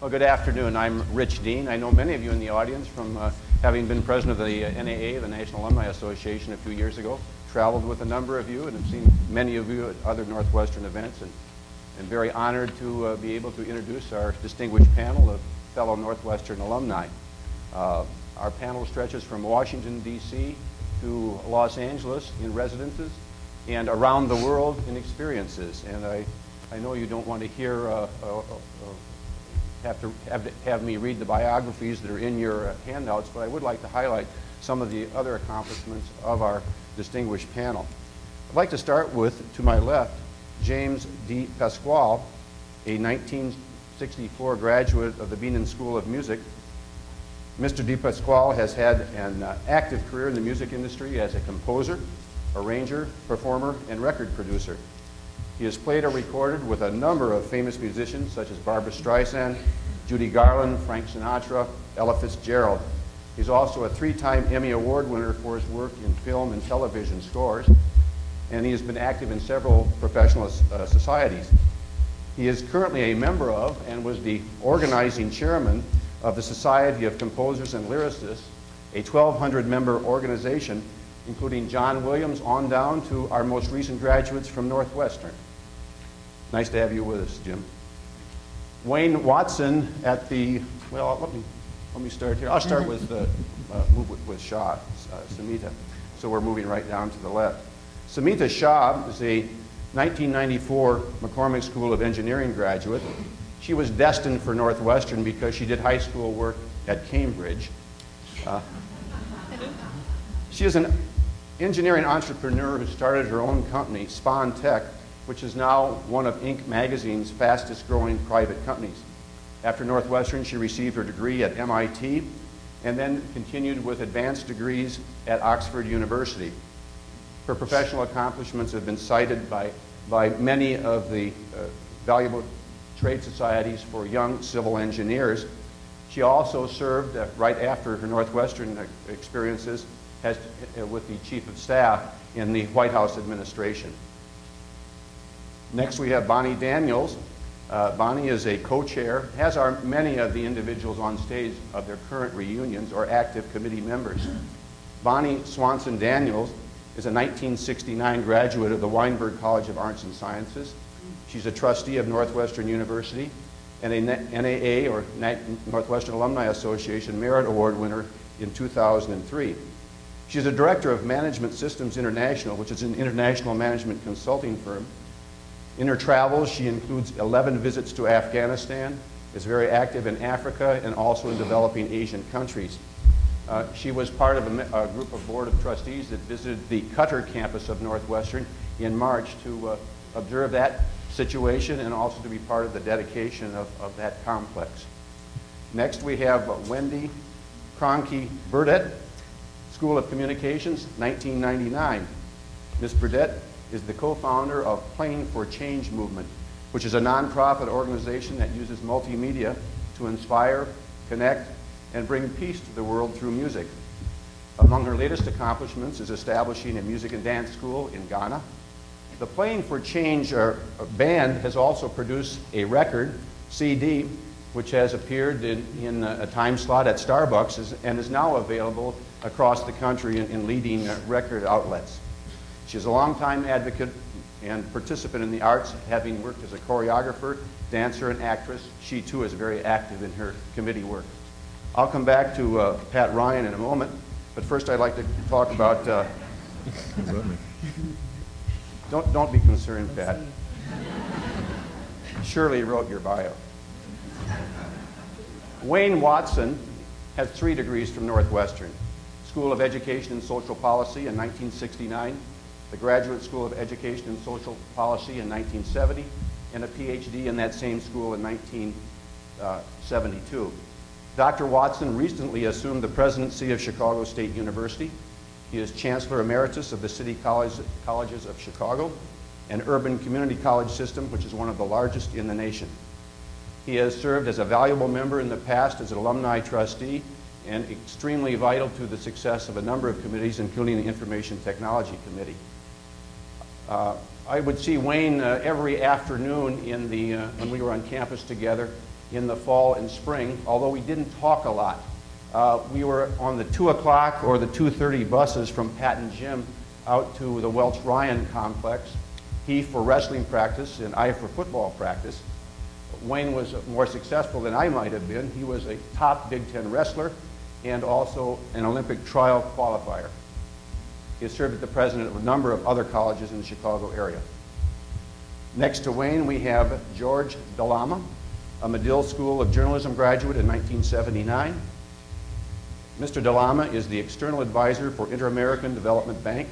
Well, good afternoon. I'm Rich Dean. I know many of you in the audience from uh, having been president of the uh, NAA, the National Alumni Association, a few years ago. Traveled with a number of you and have seen many of you at other Northwestern events. And I'm very honored to uh, be able to introduce our distinguished panel of fellow Northwestern alumni. Uh, our panel stretches from Washington, D.C. to Los Angeles in residences and around the world in experiences. And I, I know you don't want to hear uh, uh have to have, have me read the biographies that are in your handouts, but I would like to highlight some of the other accomplishments of our distinguished panel. I'd like to start with, to my left, James D. Pasquale, a 1964 graduate of the Bienen School of Music. Mr. DiPasquale has had an uh, active career in the music industry as a composer, arranger, performer, and record producer. He has played or recorded with a number of famous musicians such as Barbra Streisand, Judy Garland, Frank Sinatra, Ella Fitzgerald. He's also a three-time Emmy Award winner for his work in film and television scores, and he has been active in several professional uh, societies. He is currently a member of and was the organizing chairman of the Society of Composers and Lyricists, a 1,200 member organization including John Williams on down to our most recent graduates from Northwestern. Nice to have you with us, Jim. Wayne Watson at the, well, let me, let me start here. I'll start with, uh, uh, move with, with Shah, uh, Samita. So we're moving right down to the left. Samita Shah is a 1994 McCormick School of Engineering graduate. She was destined for Northwestern because she did high school work at Cambridge. Uh, she is an engineering entrepreneur who started her own company, Spawn Tech, which is now one of Inc. magazine's fastest growing private companies. After Northwestern, she received her degree at MIT and then continued with advanced degrees at Oxford University. Her professional accomplishments have been cited by, by many of the uh, valuable trade societies for young civil engineers. She also served, uh, right after her Northwestern experiences, as, uh, with the Chief of Staff in the White House administration. Next we have Bonnie Daniels. Uh, Bonnie is a co-chair, as are many of the individuals on stage of their current reunions or active committee members. Bonnie Swanson Daniels is a 1969 graduate of the Weinberg College of Arts and Sciences. She's a trustee of Northwestern University and a NAA or Northwestern Alumni Association Merit Award winner in 2003. She's a director of Management Systems International, which is an international management consulting firm in her travels, she includes 11 visits to Afghanistan, is very active in Africa and also in developing Asian countries. Uh, she was part of a, a, group of board of trustees that visited the Qatar campus of Northwestern in March to uh, observe that situation and also to be part of the dedication of, of that complex. Next we have uh, Wendy Kroenke Burditt, School of Communications, 1999. Ms. Burditt is the co-founder of Playing for Change Movement, which is a nonprofit organization that uses multimedia to inspire, connect, and bring peace to the world through music. Among her latest accomplishments is establishing a music and dance school in Ghana. The Playing for Change uh, band has also produced a record, CD, which has appeared in, in a time slot at Starbucks and is now available across the country in, in leading uh, record outlets. She's a longtime advocate and participant in the arts, having worked as a choreographer, dancer, and actress. She too is very active in her committee work. I'll come back to uh, Pat Ryan in a moment, but first I'd like to talk about. Uh, don't don't be concerned, Pat. Shirley wrote your bio. Wayne Watson has three degrees from Northwestern. School of Education and Social Policy in 1969, the Graduate School of Education and Social Policy in 1970, and a PhD in that same school in 1972. Dr. Watson recently assumed the presidency of Chicago State University. He is Chancellor Emeritus of the City College, Colleges of Chicago, an urban community college system which is one of the largest in the nation. He has served as a valuable member in the past as an alumni trustee and extremely vital to the success of a number of committees, including the Information Technology Committee. Uh, I would see Wayne uh, every afternoon in the, uh, when we were on campus together in the fall and spring, although we didn't talk a lot. Uh, we were on the 2 o'clock or the 2.30 buses from Pat and Jim out to the Welsh Ryan complex, he for wrestling practice and I for football practice. Wayne was more successful than I might have been. He was a top Big Ten wrestler and also an Olympic trial qualifier. He has served as the president of a number of other colleges in the Chicago area. Next to Wayne, we have George de Lama, a Medill School of Journalism graduate in 1979. Mr. de Lama is the external advisor for Inter-American Development Bank.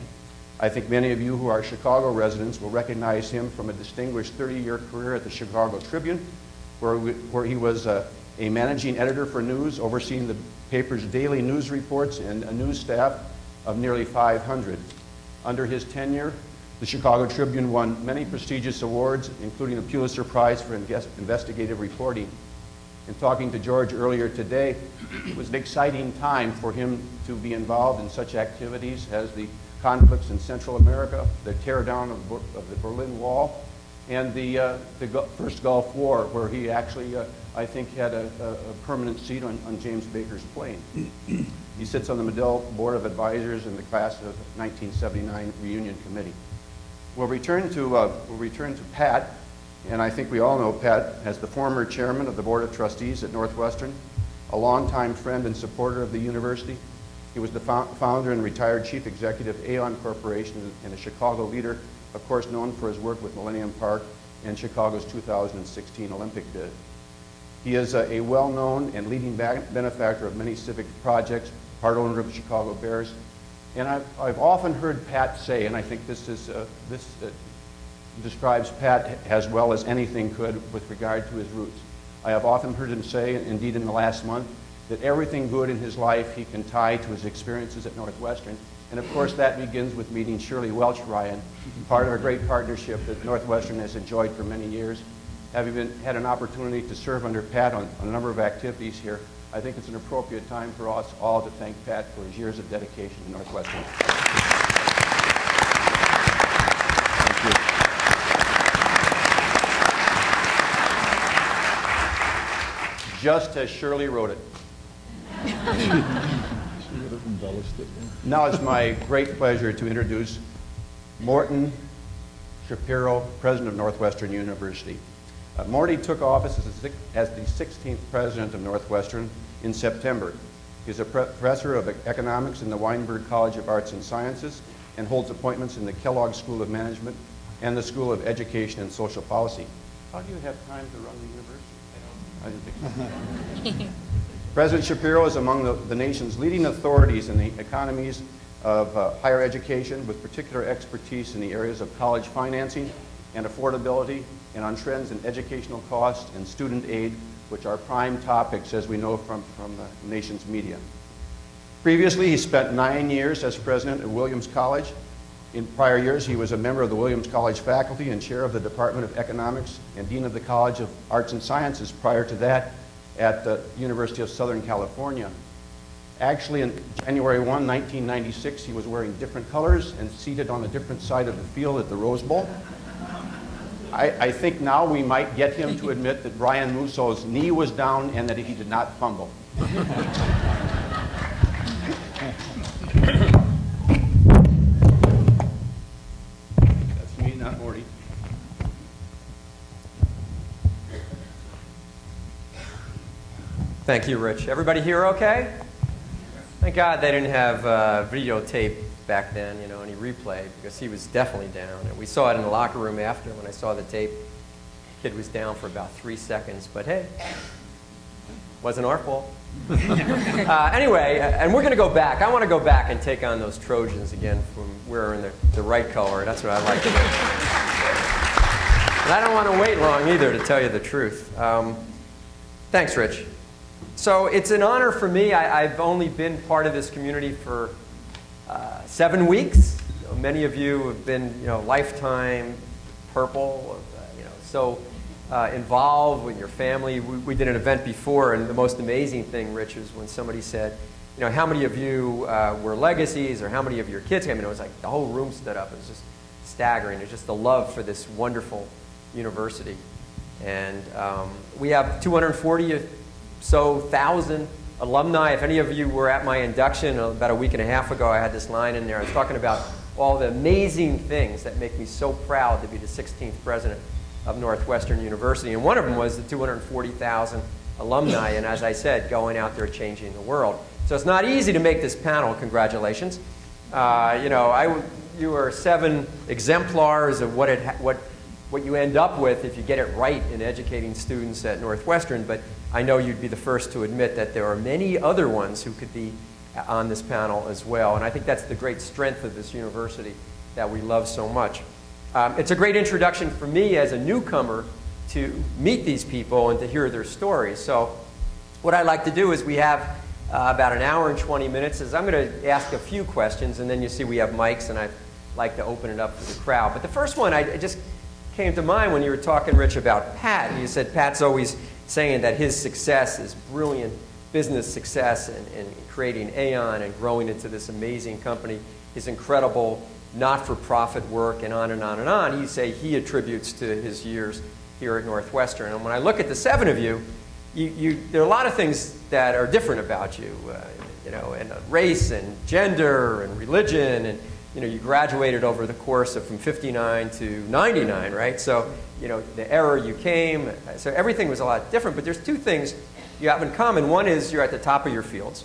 I think many of you who are Chicago residents will recognize him from a distinguished 30-year career at the Chicago Tribune, where, we, where he was uh, a managing editor for news, overseeing the paper's daily news reports and a news staff of nearly 500. Under his tenure, the Chicago Tribune won many prestigious awards, including the Pulitzer Prize for Investigative Reporting. In talking to George earlier today, it was an exciting time for him to be involved in such activities as the conflicts in Central America, the teardown of, of the Berlin Wall, and the, uh, the first Gulf War, where he actually, uh, I think, had a, a permanent seat on, on, James Baker's plane. He sits on the Medill Board of Advisors in the class of 1979 reunion committee. We'll return to, uh, we'll return to Pat, and I think we all know Pat as the former chairman of the Board of Trustees at Northwestern, a longtime friend and supporter of the university. He was the founder and retired chief executive of Aon Corporation and a Chicago leader, of course known for his work with Millennium Park and Chicago's 2016 Olympic bid. He is a, a well-known and leading benefactor of many civic projects, part owner of the Chicago Bears, and I've, I've often heard Pat say, and I think this, is, uh, this uh, describes Pat as well as anything could with regard to his roots. I have often heard him say, indeed in the last month, that everything good in his life he can tie to his experiences at Northwestern. And of course, that begins with meeting Shirley Welsh Ryan, part of a great partnership that Northwestern has enjoyed for many years. Having been, had an opportunity to serve under Pat on, on a number of activities here, I think it's an appropriate time for us all to thank Pat for his years of dedication to Northwestern. Just as Shirley wrote it. now it's my great pleasure to introduce Morton Schapiro, President of Northwestern University. Uh, Morty took office as, as, the 16th president of Northwestern in September. He's a professor of economics in the Weinberg College of Arts and Sciences and holds appointments in the Kellogg School of Management and the School of Education and Social Policy. How do you have time to run the university? I, I didn't think so. President Schapiro is among the, the, nation's leading authorities in the economies of uh, higher education with particular expertise in the areas of college financing and affordability and on trends in educational cost and student aid, which are prime topics, as we know from, from the nation's media. Previously, he spent nine years as president at Williams College. In prior years, he was a member of the Williams College faculty and chair of the Department of Economics and dean of the College of Arts and Sciences prior to that at the University of Southern California. Actually, in January 1, 1996, he was wearing different colors and seated on a different side of the field at the Rose Bowl. I, I, think now we might get him to admit that Brian Musso's knee was down and that he did not fumble. That's me, not Morty. Thank you, Rich. Everybody here okay? Thank God they didn't have uh, videotape back then, you know, and he replayed because he was definitely down. And we saw it in the locker room after when I saw the tape. Kid was down for about three seconds, but hey, wasn't our fault. uh, anyway, and we're going to go back. I want to go back and take on those Trojans again from wearing the, the right color. That's what I like to do. And I don't want to wait long either, to tell you the truth. Um, thanks, Rich. So it's an honor for me. I, I've only been part of this community for uh, seven weeks. You know, many of you have been, you know, lifetime purple, uh, you know, so uh, involved with your family. We, we, did an event before, and the most amazing thing, Rich, is when somebody said, you know, how many of you uh, were legacies, or how many of your kids came? And it was like the whole room stood up. It was just staggering. It's just the love for this wonderful university. And um, we have 240 or so thousand alumni. If any of you were at my induction about a week and a half ago, I had this line in there. I was talking about all the amazing things that make me so proud to be the 16th president of Northwestern University. And one of them was the 240,000 alumni, and as I said, going out there changing the world. So it's not easy to make this panel. Congratulations. Uh, you know, I, you are seven exemplars of what, it what, what you end up with if you get it right in educating students at Northwestern, but I know you'd be the first to admit that there are many other ones who could be on this panel as well, and I think that's the great strength of this university that we love so much. Um, it's a great introduction for me as a newcomer to meet these people and to hear their stories. So what I'd like to do is we have uh, about an hour and 20 minutes is I'm going to ask a few questions and then you see we have mics and I'd like to open it up to the crowd. But the first one I it just came to mind when you were talking, Rich, about Pat. and You said Pat's always saying that his success is brilliant business success and, and creating Aon and growing into this amazing company, his incredible not-for-profit work and on and on and on, he say he attributes to his years here at Northwestern. And when I look at the seven of you, you, you there are a lot of things that are different about you, uh, you know, and uh, race and gender and religion and you know, you graduated over the course of from 59 to 99, right? So, you know, the error you came, so everything was a lot different. But there's two things you have in common. One is you're at the top of your fields,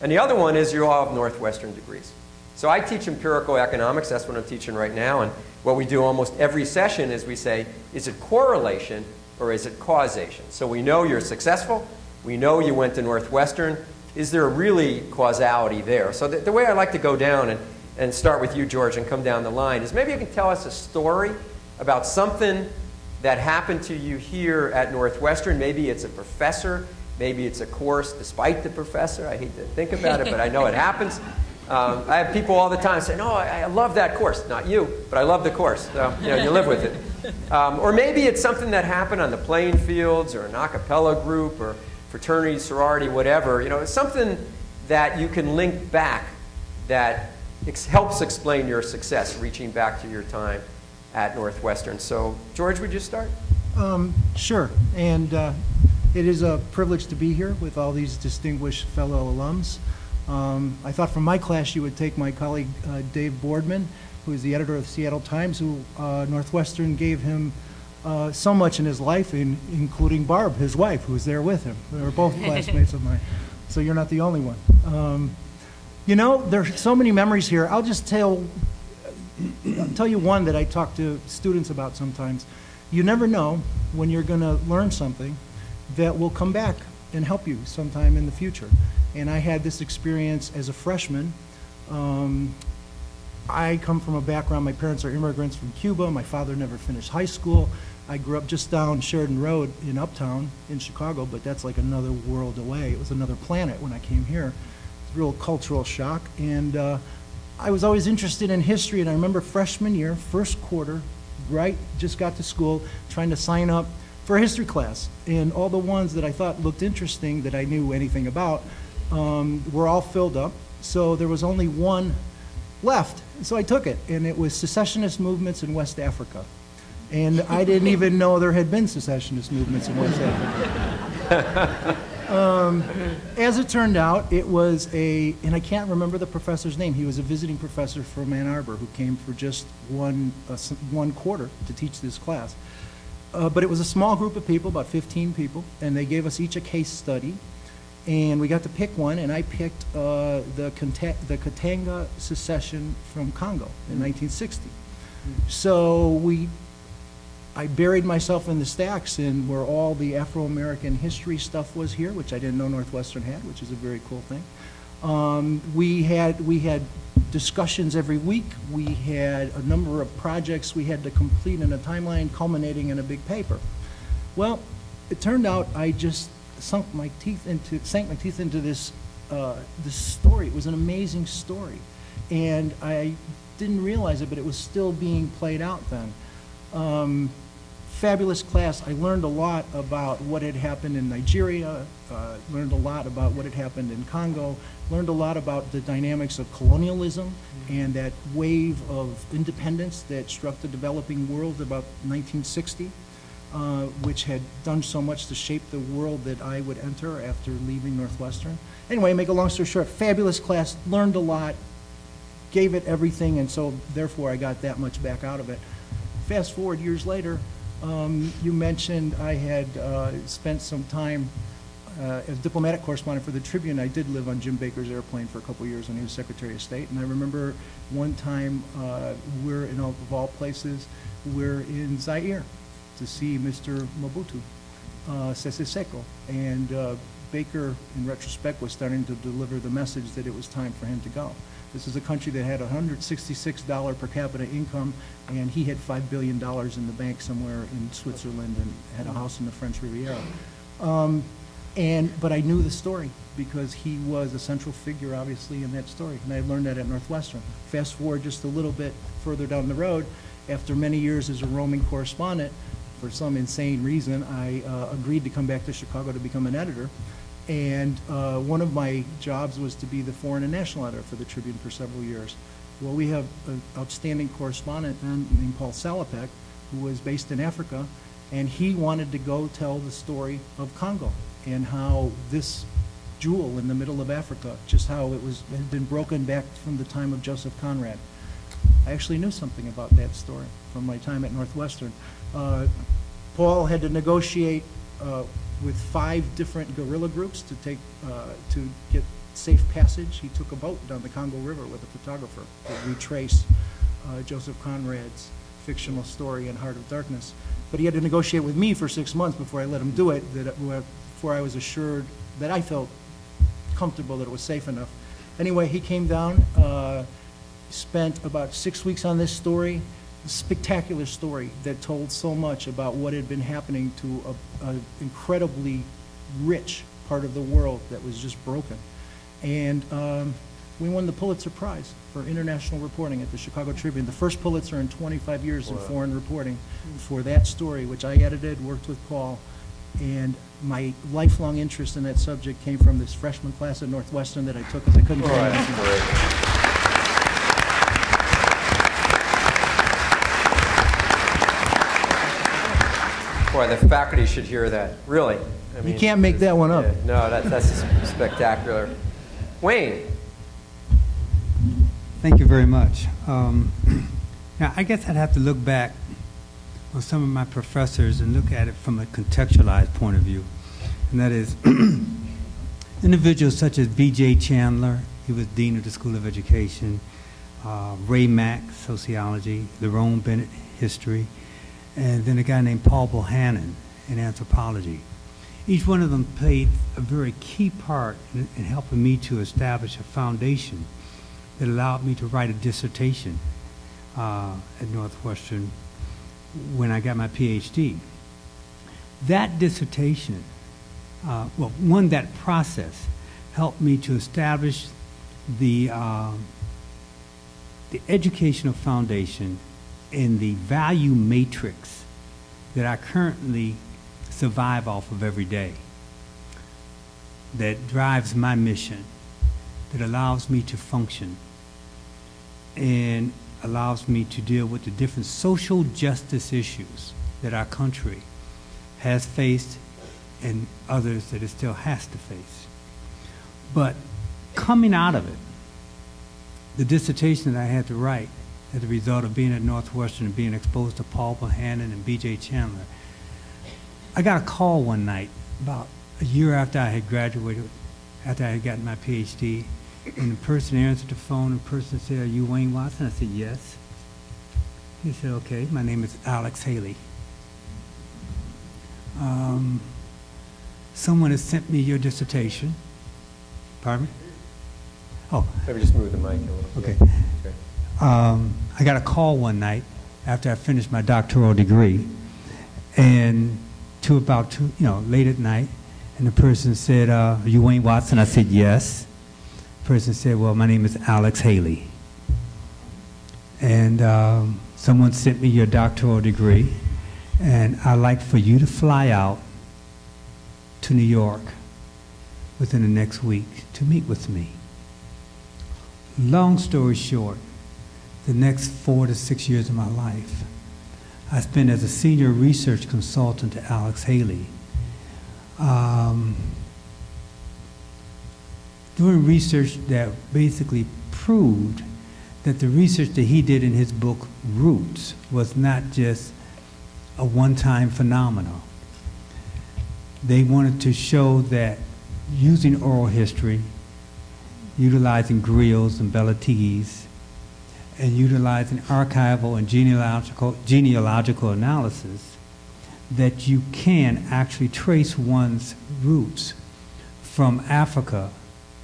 and the other one is you all have Northwestern degrees. So I teach empirical economics. That's what I'm teaching right now. And what we do almost every session is we say, is it correlation or is it causation? So we know you're successful. We know you went to Northwestern. Is there really causality there? So the, the way I like to go down and, and start with you, George, and come down the line is maybe you can tell us a story about something that happened to you here at Northwestern. Maybe it's a professor. Maybe it's a course despite the professor. I hate to think about it, but I know it happens. Um, I have people all the time say, no, I, I, love that course. Not you, but I love the course. So, you know, you live with it. Um, or maybe it's something that happened on the playing fields or an a cappella group or fraternity, sorority, whatever. You know, it's something that you can link back that ex helps explain your success, reaching back to your time at Northwestern. So, George, would you start? Um, sure. And uh, it is a privilege to be here with all these distinguished fellow alums. Um, I thought from my class you would take my colleague uh, Dave Boardman, who is the editor of the Seattle Times, who uh, Northwestern gave him uh, so much in his life, in, including Barb, his wife, who was there with him. They were both classmates of mine. So you're not the only one. Um, you know, there's so many memories here. I'll just tell, I'll tell you one that I talk to students about sometimes. You never know when you're going to learn something that will come back and help you sometime in the future. And I had this experience as a freshman. Um, I come from a background, my parents are immigrants from Cuba. My father never finished high school. I grew up just down Sheridan Road in Uptown in Chicago, but that's like another world away. It was another planet when I came here. It's a real cultural shock. And uh, I was always interested in history, and I remember freshman year, first quarter, right, just got to school, trying to sign up for a history class. And all the ones that I thought looked interesting that I knew anything about um, were all filled up. So there was only one left. So I took it, and it was secessionist movements in West Africa. And I didn't even know there had been secessionist movements in West Africa. um, as it turned out, it was a, and I can't remember the professor's name. He was a visiting professor from Ann Arbor who came for just one, uh, one quarter to teach this class. Uh, but it was a small group of people, about 15 people, and they gave us each a case study. And we got to pick one, and I picked uh, the, the Katanga secession from Congo in 1960. Mm-hmm. So we, I buried myself in the stacks and where all the Afro-American history stuff was here, which I didn't know Northwestern had, which is a very cool thing. Um, we had we had discussions every week. We had a number of projects we had to complete in a timeline culminating in a big paper. Well, it turned out I just sunk my teeth into sank my teeth into this uh, this story. It was an amazing story, and I didn't realize it, but it was still being played out then. Um, fabulous class. I learned a lot about what had happened in Nigeria, uh, learned a lot about what had happened in Congo, learned a lot about the dynamics of colonialism mm -hmm. and that wave of independence that struck the developing world about 1960. uh, which had done so much to shape the world that I would enter after leaving Northwestern. Anyway, make a long story short, fabulous class, learned a lot, gave it everything, and so therefore I got that much back out of it. Fast forward years later, um, you mentioned I had uh, spent some time uh, as diplomatic correspondent for the Tribune. I did live on Jim Baker's airplane for a couple years when he was Secretary of State, and I remember one time uh, we're in of all places, we're in Zaire to see Mr. Mobutu uh, Sese Seko, and uh, Baker, in retrospect, was starting to deliver the message that it was time for him to go. This is a country that had $166 per capita income, and he had $5 billion in the bank somewhere in Switzerland and had a house in the French Riviera. Um, and, but I knew the story because he was a central figure, obviously, in that story, and I learned that at Northwestern. Fast forward just a little bit further down the road, after many years as a roaming correspondent, for some insane reason, I uh, agreed to come back to Chicago to become an editor. And uh, one of my jobs was to be the foreign and national editor for the Tribune for several years. Well, we have an outstanding correspondent then named Paul Salopek, who was based in Africa, and he wanted to go tell the story of Congo and how this jewel in the middle of Africa, just how it was had been broken back from the time of Joseph Conrad. I actually knew something about that story from my time at Northwestern. Uh, Paul had to negotiate uh, with five different guerrilla groups to take uh, to get safe passage. He took a boat down the Congo River with a photographer to retrace Joseph Conrad's fictional story in Heart of Darkness. But he had to negotiate with me for six months before I let him do it. That before I was assured that I felt comfortable that it was safe enough. Anyway, he came down, uh, spent about six weeks on this story spectacular story that told so much about what had been happening to an incredibly rich part of the world that was just broken. And um, we won the Pulitzer Prize for international reporting at the Chicago Tribune, the first Pulitzer in 25 years wow. in foreign reporting for that story, which I edited, worked with Paul, and my lifelong interest in that subject came from this freshman class at Northwestern that I took because I couldn't oh, Boy, the faculty should hear that. Really. I mean, you can't make that one up. Yeah, no, that, that's spectacular. Wayne. Thank you very much. Um, now, I guess I'd have to look back on some of my professors and look at it from a contextualized point of view. And that is individuals such as B.J. Chandler, he was Dean of the School of Education, uh, Ray Mack, Sociology, Lerone Bennett, History, and then a guy named Paul Bohannan in anthropology. Each one of them played a very key part in, in helping me to establish a foundation that allowed me to write a dissertation uh, at Northwestern when I got my PhD. That dissertation, uh, well, one, that process helped me to establish the, uh, the educational foundation in the value matrix that I currently survive off of every day, that drives my mission, that allows me to function, and allows me to deal with the different social justice issues that our country has faced and others that it still has to face. But coming out of it, the dissertation that I had to write as a result of being at Northwestern and being exposed to Paul Bohannan and B.J. Chandler. I got a call one night about a year after I had graduated, after I had gotten my PhD, and the person answered the phone, and the person said, are you Wayne Watson? I said, yes. He said, okay, my name is Alex Haley. Um, someone has sent me your dissertation. Pardon me? Oh. Maybe just move the mic a little. Okay. okay um, I got a call one night after I finished my doctoral degree, and to about two, you know, late at night, and the person said, uh, "Are you Wayne Watson?" I said, "Yes." The person said, "Well, my name is Alex Haley, and um, someone sent me your doctoral degree, and I'd like for you to fly out to New York within the next week to meet with me." Long story short, the next four to six years of my life, I spent as a senior research consultant to Alex Haley. Um, doing research that basically proved that the research that he did in his book Roots was not just a one-time phenomenon. They wanted to show that using oral history, utilizing grills and belletees, and utilizing archival and genealogical, genealogical analysis, that you can actually trace one's roots from Africa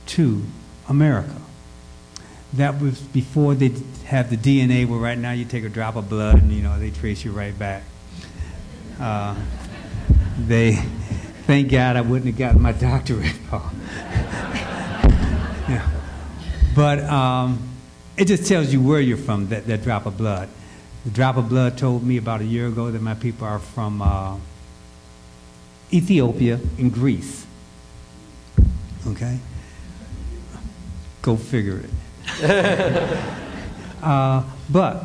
to America. That was before they had the DNA, where right now you take a drop of blood and you know they trace you right back. Uh, they, thank God I wouldn't have gotten my doctorate, Paul. yeah. But um, it just tells you where you're from, that, that drop of blood. The drop of blood told me about a year ago that my people are from uh, Ethiopia and Greece. Okay? Go figure it. uh, but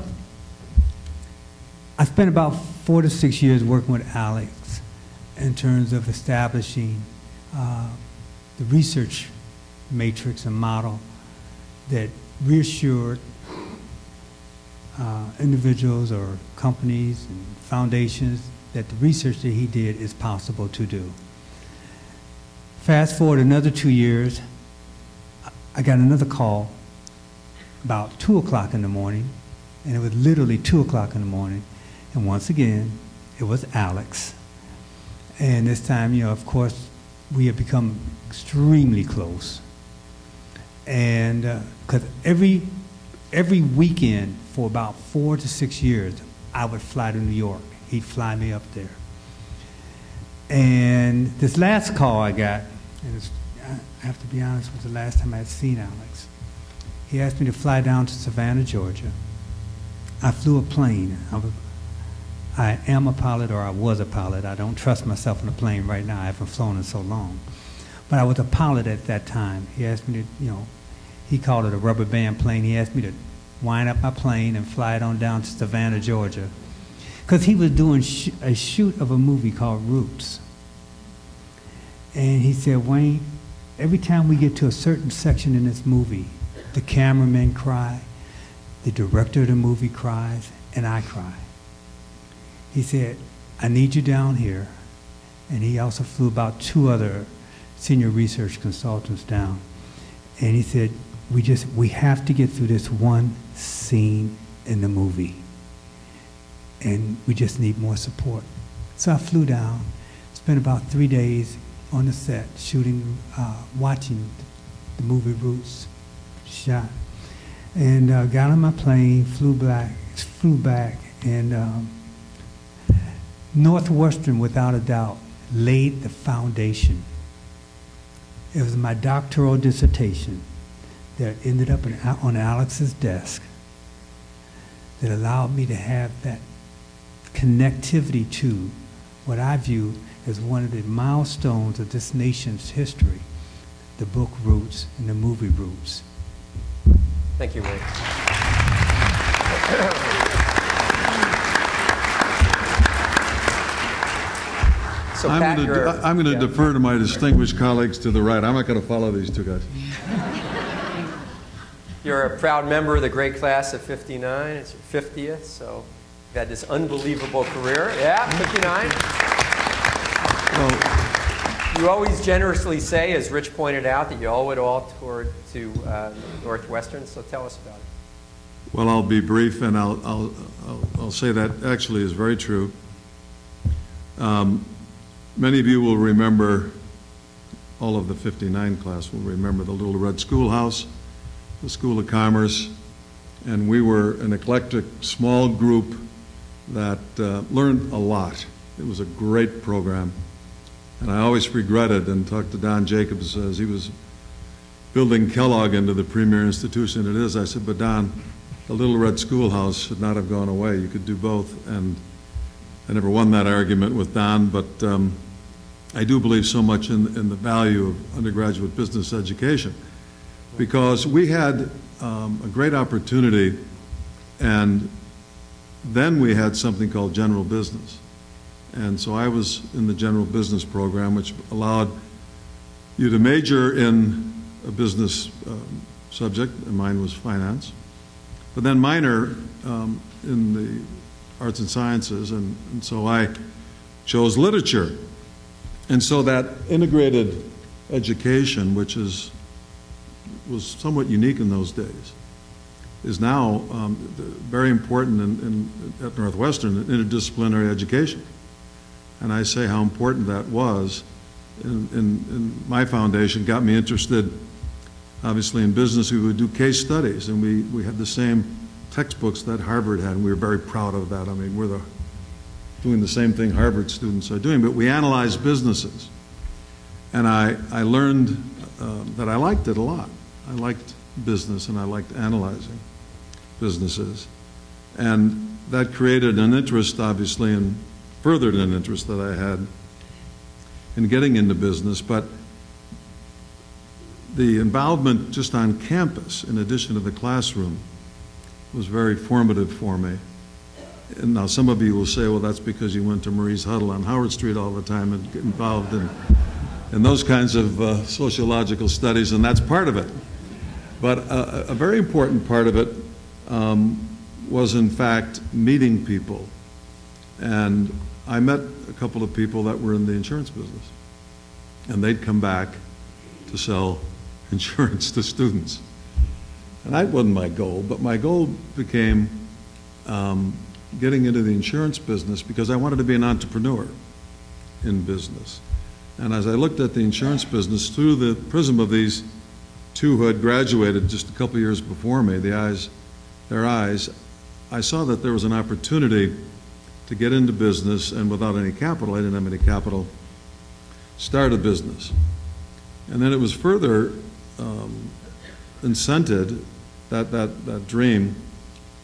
I spent about four to six years working with Alex in terms of establishing uh, the research matrix and model that reassured uh, individuals or companies and foundations that the research that he did is possible to do. Fast forward another two years, I got another call about 2 o'clock in the morning, and it was literally 2 o'clock in the morning. And once again, it was Alex. And this time, you know, of course, we had become extremely close. And because uh, every, every weekend for about four to six years, I would fly to New York. He'd fly me up there. And this last call I got, and I have to be honest, was the last time I had seen Alex. He asked me to fly down to Savannah, Georgia. I flew a plane. I, was, I am a pilot, or I was a pilot. I don't trust myself in a plane right now. I haven't flown in so long. But I was a pilot at that time. He asked me to, you know, he called it a rubber band plane. He asked me to wind up my plane and fly it on down to Savannah, Georgia. Because he was doing sh a shoot of a movie called Roots. And he said, Wayne, every time we get to a certain section in this movie, the cameramen cry, the director of the movie cries, and I cry. He said, I need you down here. And he also flew about two other senior research consultants down. And he said, we just, we have to get through this one scene in the movie. And we just need more support. So I flew down, spent about three days on the set shooting, uh, watching the movie Roots shot. And uh, got on my plane, flew back, flew back, and um, Northwestern, without a doubt, laid the foundation. It was my doctoral dissertation that ended up in, on Alex's desk that allowed me to have that connectivity to what I view as one of the milestones of this nation's history, the book Roots and the movie Roots. Thank you, Ray. So I'm going to, yeah. to defer to my distinguished colleagues to the right. I'm not going to follow these two guys. You're a proud member of the great class of 59. It's your 50th, so you've had this unbelievable career. Yeah, 59. Well, You always generously say, as Rich pointed out, that you owe it all toward to uh, Northwestern, so tell us about it. well, I'll be brief, and I'll, I'll, I'll- I'll say that actually is very true. Um, Many of you will remember, all of the 59 class will remember the Little Red Schoolhouse, the School of Commerce, and we were an eclectic, small group that uh, learned a lot. It was a great program. And I always regretted and talked to Don Jacobs as he was building Kellogg into the premier institution it is. I said, but Don, the Little Red Schoolhouse should not have gone away. You could do both. And I never won that argument with Don, but um, I do believe so much in, in the value of undergraduate business education because we had um, a great opportunity and Then we had something called general business. And so I was in the general business program, which allowed you to major in a business um, subject, and mine was finance, but then minor um, in the arts and sciences, and and so I chose literature. And so that integrated education, which is, was somewhat unique in those days, is now um, very important in, in, at Northwestern, in interdisciplinary education. And I say how important that was in, in my foundation, got me interested, obviously, in business. We would do case studies, and we, we had the same textbooks that Harvard had, and we were very proud of that. I mean, we're the, doing the same thing Harvard students are doing, but we analyzed businesses. And I, I learned uh, that I liked it a lot. I liked business and I liked analyzing businesses. And that created an interest, obviously, and furthered an interest that I had in getting into business. But the involvement just on campus, in addition to the classroom, was very formative for me. And now some of you will say, well, that's because you went to Marie's Huddle on Howard Street all the time and get involved in, in those kinds of uh, sociological studies, and that's part of it. But a, a very important part of it um, was, in fact, meeting people. And I met a couple of people that were in the insurance business, and they'd come back to sell insurance to students. And that wasn't my goal, but my goal became um, getting into the insurance business because I wanted to be an entrepreneur in business. And as I looked at the insurance business through the prism of these two who had graduated just a couple years before me, the eyes, their eyes, I saw that there was an opportunity to get into business and without any capital, I didn't have any capital, start a business. And then it was further um, incented, that, that, that dream,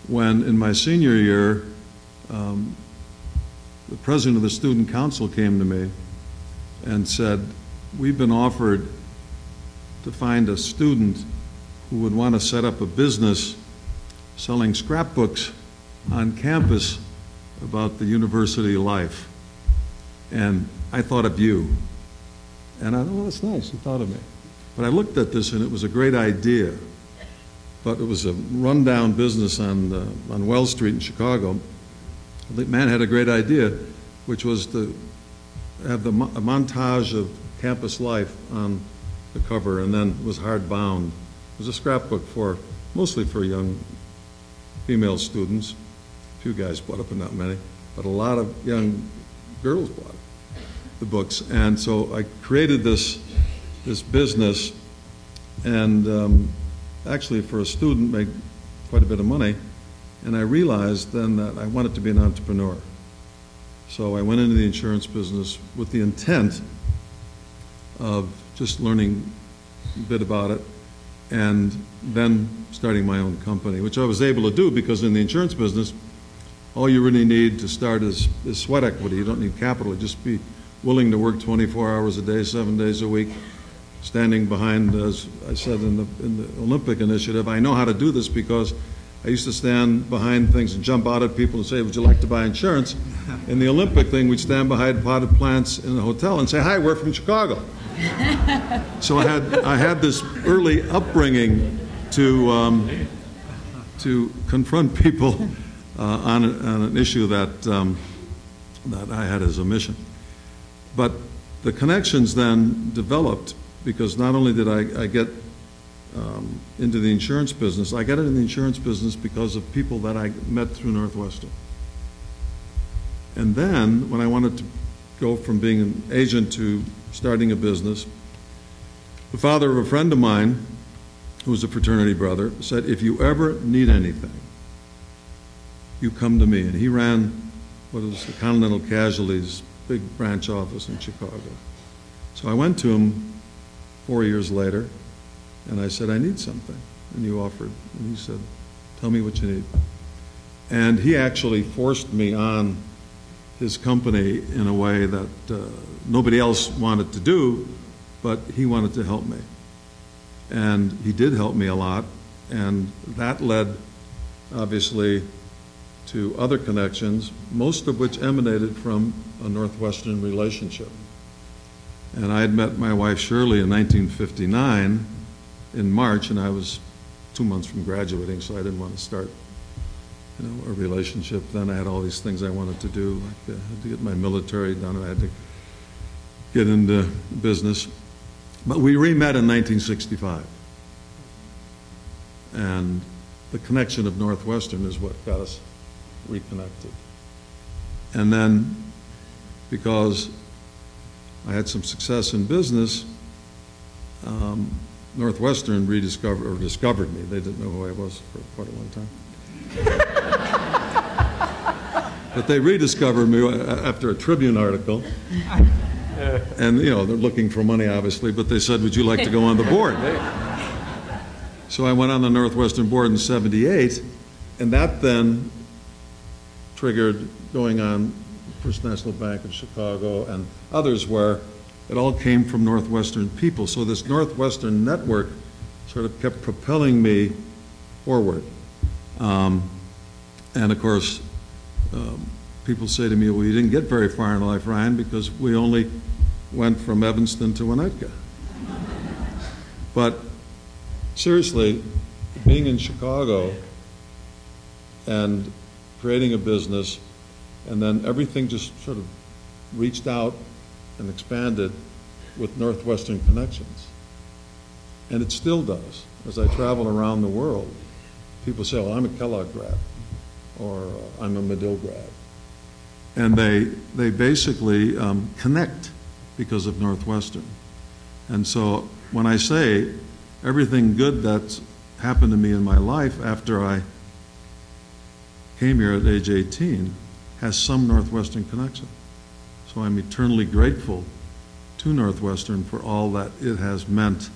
when in my senior year, um, the president of the student council came to me and said, we've been offered to find a student who would want to set up a business selling scrapbooks on campus about the university life. And I thought of you. And I thought, well, that's nice, you thought of me. But I looked at this and it was a great idea. But it was a rundown business on, uh, on Wells Street in Chicago. The man had a great idea, which was to have the mo- montage of campus life on the cover and then was hardbound. It was a scrapbook for, mostly for young female students. A few guys bought it, but not many. But a lot of young girls bought the books. And so I created this, this business and um, actually for a student made quite a bit of money. And I realized then that I wanted to be an entrepreneur. So I went into the insurance business with the intent of just learning a bit about it and then starting my own company, which I was able to do because in the insurance business, all you really need to start is, is sweat equity. You don't need capital. Just be willing to work 24 hours a day, seven days a week, standing behind, as I said in the, in the Olympic initiative. I know how to do this because I used to stand behind things and jump out at people and say, would you like to buy insurance? In the Olympic thing, we'd stand behind potted plants in a hotel and say, hi, we're from Chicago. So I had, I had this early upbringing to, um, to confront people uh, on, a- on an issue that, um, that I had as a mission. But the connections then developed because not only did I, I get um, into the insurance business, I got into the insurance business because of people that I met through Northwestern. And then, when I wanted to go from being an agent to starting a business, the father of a friend of mine, who was a fraternity brother, said, if you ever need anything, you come to me. And he ran what was the Continental Casualties big branch office in Chicago. So I went to him four years later, and I said, I need something. And you offered. And he said, tell me what you need. And he actually forced me on his company in a way that uh, nobody else wanted to do, but he wanted to help me. And he did help me a lot, and that led, obviously, to other connections, most of which emanated from a Northwestern relationship. And I had met my wife Shirley in 1959 in March, and I was two months from graduating, so I didn't want to start, you know, a relationship. Then I had all these things I wanted to do, like uh, I had to get my military done, I had to get into business. But we re-met in 1965. And the connection of Northwestern is what got us reconnected. And then, because I had some success in business, um, Northwestern rediscovered, or discovered me. They didn't know who I was for quite a long time. But they rediscovered me uh, after a Tribune article. And, you know, they're looking for money, obviously, but they said, would you like to go on the board? So I went on the Northwestern Board in 78, and that then triggered going on First National Bank of Chicago and others where it all came from Northwestern people. So this Northwestern network sort of kept propelling me forward. Um, And of course, um, people say to me, well, you didn't get very far in life, Ryan, because we only went from Evanston to Winnetka. But seriously, being in Chicago and creating a business, and then everything just sort of reached out and expanded with Northwestern connections. And it still does. As I travel around the world, people say, well, I'm a Kellogg grad, or uh, I'm a Medill grad. And they, they basically um, connect because of Northwestern. And so when I say everything good that's happened to me in my life after I came here at age 18 has some Northwestern connection. So I'm eternally grateful to Northwestern for all that it has meant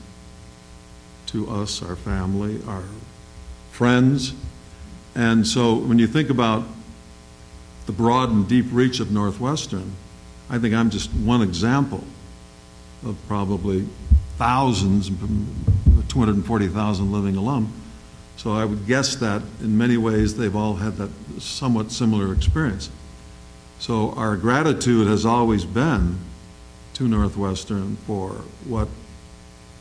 to us, our family, our friends. And so when you think about the broad and deep reach of Northwestern, I think I'm just one example of probably thousands, 240,000 living alum. So I would guess that in many ways they've all had that somewhat similar experience. So our gratitude has always been to Northwestern for what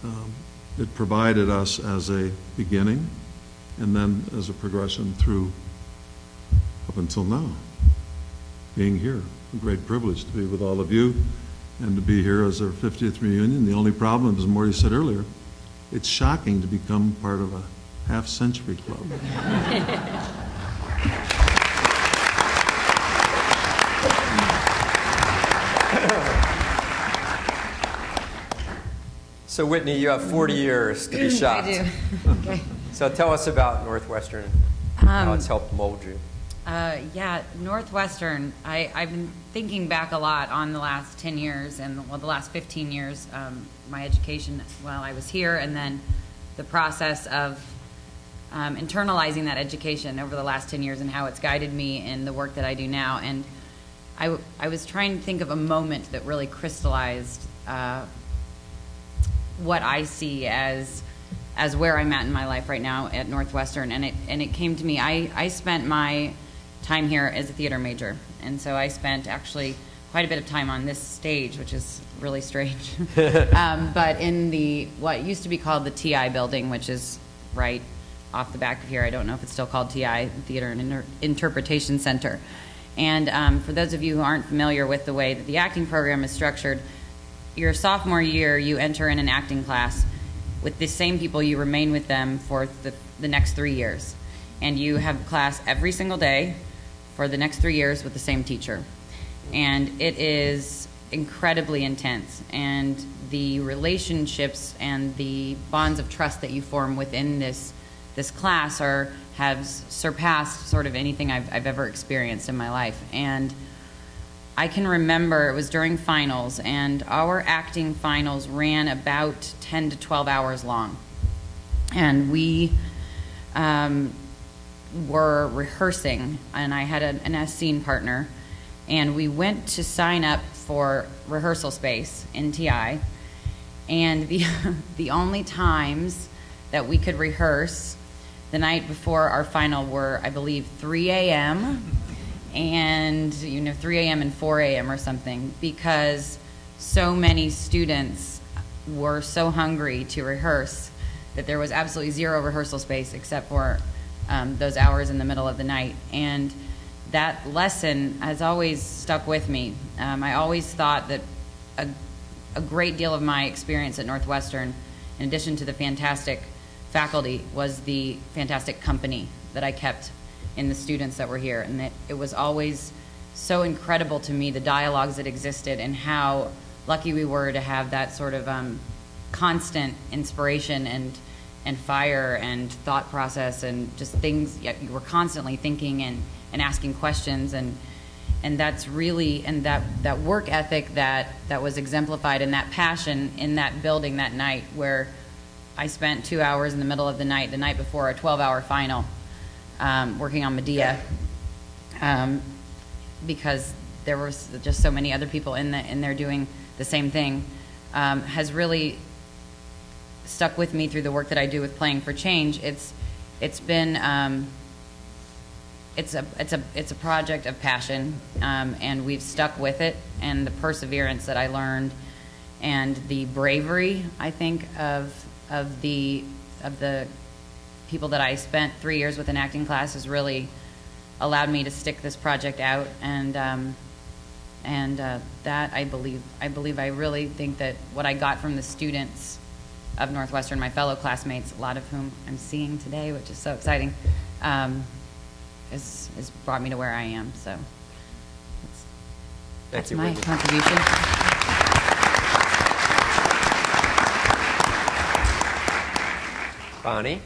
um, it provided us as a beginning and then as a progression through up until now. Being here, a great privilege to be with all of you and to be here as our 50th reunion. The only problem, as Morty said earlier, it's shocking to become part of a half-century club. So Whitney, you have 40 years to be shocked. I do. Okay. So tell us about Northwestern, how Um, it's helped mold you. Uh, yeah, Northwestern. I, I've been thinking back a lot on the last 10 years and well, the last 15 years, um, my education while I was here, and then the process of um, internalizing that education over the last 10 years and how it's guided me in the work that I do now. And I, w- I was trying to think of a moment that really crystallized uh, what I see as as where I'm at in my life right now at Northwestern, and it and it came to me. I I spent my time here as a theater major, and so I spent actually quite a bit of time on this stage, which is really strange. um, but in the what used to be called the TI building, which is right off the back of here. I don't know if it's still called TI Theater and Inter- Interpretation Center. And um, for those of you who aren't familiar with the way that the acting program is structured, your sophomore year, you enter in an acting class with the same people. You remain with them for the, the next three years. And you have class every single day for the next three years with the same teacher. And it is incredibly intense. And the relationships and the bonds of trust that you form within this, this class are, have surpassed sort of anything I've, I've ever experienced in my life. And I can remember it was during finals, and our acting finals ran about 10 to 12 hours long. And we um, were rehearsing, and I had an, an scene partner, and we went to sign up for rehearsal space in TI. And the, the only times that we could rehearse the night before our final were, I believe, 3 a.m. and you know 3 a.m. and 4 a.m. or something because so many students were so hungry to rehearse that there was absolutely zero rehearsal space except for um, those hours in the middle of the night. And that lesson has always stuck with me. Um, I always thought that a, a great deal of my experience at Northwestern, in addition to the fantastic faculty, was the fantastic company that I kept in the students that were here. And that it was always so incredible to me the dialogues that existed and how lucky we were to have that sort of um, constant inspiration and and fire and thought process and just things yeah, you were constantly thinking and, and asking questions and and that's really and that that work ethic that that was exemplified in that passion in that building that night where I spent two hours in the middle of the night the night before a 12 hour final um, working on Medea um, because there were just so many other people in the in there doing the same thing um, has really stuck with me through the work that I do with Playing for Change. It's it's been um, it's a it's a it's a project of passion, um, and we've stuck with it, and the perseverance that I learned, and the bravery I think of of the of the people that I spent three years with in acting class has really allowed me to stick this project out, and um, and uh, that I believe I believe I really think that what I got from the students of Northwestern, my fellow classmates, a lot of whom I'm seeing today, which is so exciting, um, has, has brought me to where I am. So that's, that's you, my Whitney. contribution. Bonnie?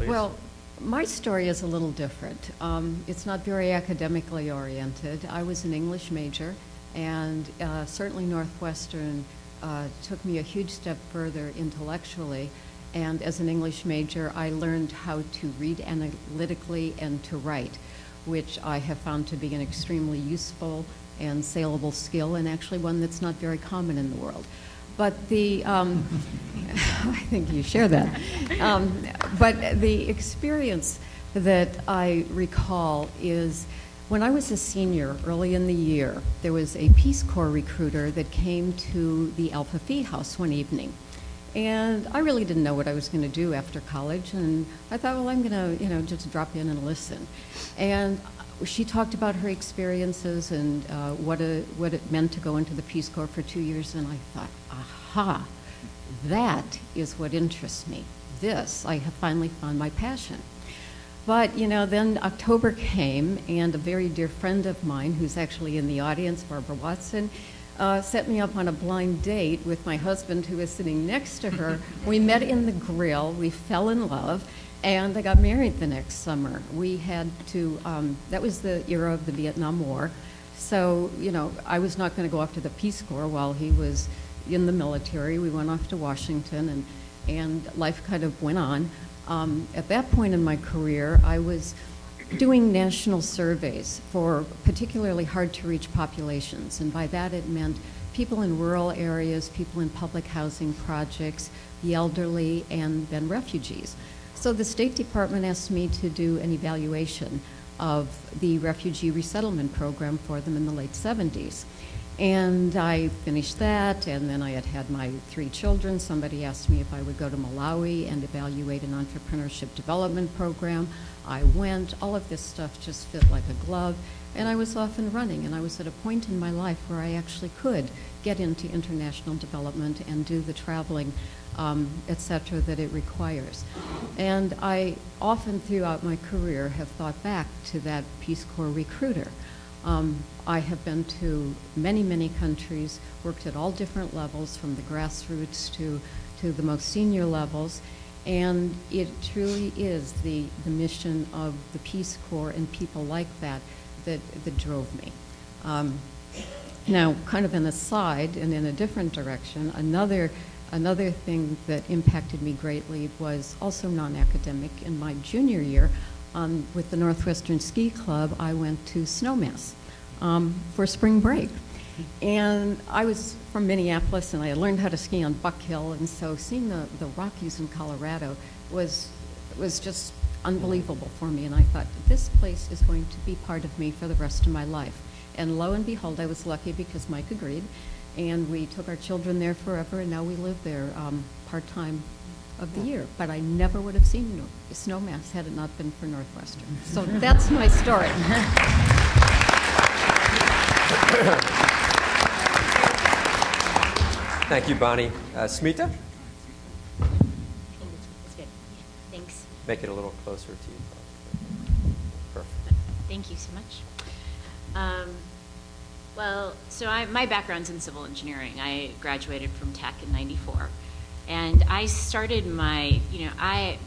Please. Well, my story is a little different. Um, it's not very academically oriented. I was an English major, and uh, certainly Northwestern uh, took me a huge step further intellectually. And as an English major, I learned how to read analytically and to write, which I have found to be an extremely useful and saleable skill, and actually one that's not very common in the world. But the, um, I think you share that. Um, but the experience that I recall is when I was a senior early in the year, there was a Peace Corps recruiter that came to the Alpha Phi House one evening. And I really didn't know what I was going to do after college, and I thought, well, I'm going to, you know, just drop in and listen. And she talked about her experiences and uh, what, a, what it meant to go into the Peace Corps for two years, and I thought, aha, that is what interests me. This, I have finally found my passion. But, you know, then October came, and a very dear friend of mine, who's actually in the audience, Barbara Watson, uh, set me up on a blind date with my husband, who was sitting next to her. we met in the grill, we fell in love, and I got married the next summer. We had to, um, that was the era of the Vietnam War. So, you know, I was not going to go off to the Peace Corps while he was in the military. We went off to Washington, and, and life kind of went on. Um, at that point in my career, I was doing national surveys for particularly hard to reach populations. And by that, it meant people in rural areas, people in public housing projects, the elderly, and then refugees. So the State Department asked me to do an evaluation of the refugee resettlement program for them in the late 70s. And I finished that, and then I had had my three children. Somebody asked me if I would go to Malawi and evaluate an entrepreneurship development program. I went. All of this stuff just fit like a glove, and I was off and running. And I was at a point in my life where I actually could get into international development and do the traveling, um, et cetera, that it requires. And I often throughout my career have thought back to that Peace Corps recruiter. Um, I have been to many, many countries, worked at all different levels, from the grassroots to, to the most senior levels, and it truly is the, the mission of the Peace Corps and people like that that, that drove me. Um, now, kind of an aside and in a different direction, another, another thing that impacted me greatly was also non-academic. In my junior year, um, with the Northwestern Ski Club, I went to Snowmass um, for spring break. And I was from Minneapolis, and I had learned how to ski on Buck Hill, and so seeing the, the Rockies in Colorado was was just unbelievable for me, and I thought, this place is going to be part of me for the rest of my life. And lo and behold, I was lucky because Mike agreed, and we took our children there forever, and now we live there um, part-time of the year. But I never would have seen no- snowmass had it not been for Northwestern. So that's my story. Thank you, Bonnie. Uh, Smita, That's good. Thanks. make it a little closer to you. Perfect. Thank you so much. Um, well, so I, my background's in civil engineering. I graduated from Tech in '94, and I started my, you know, I,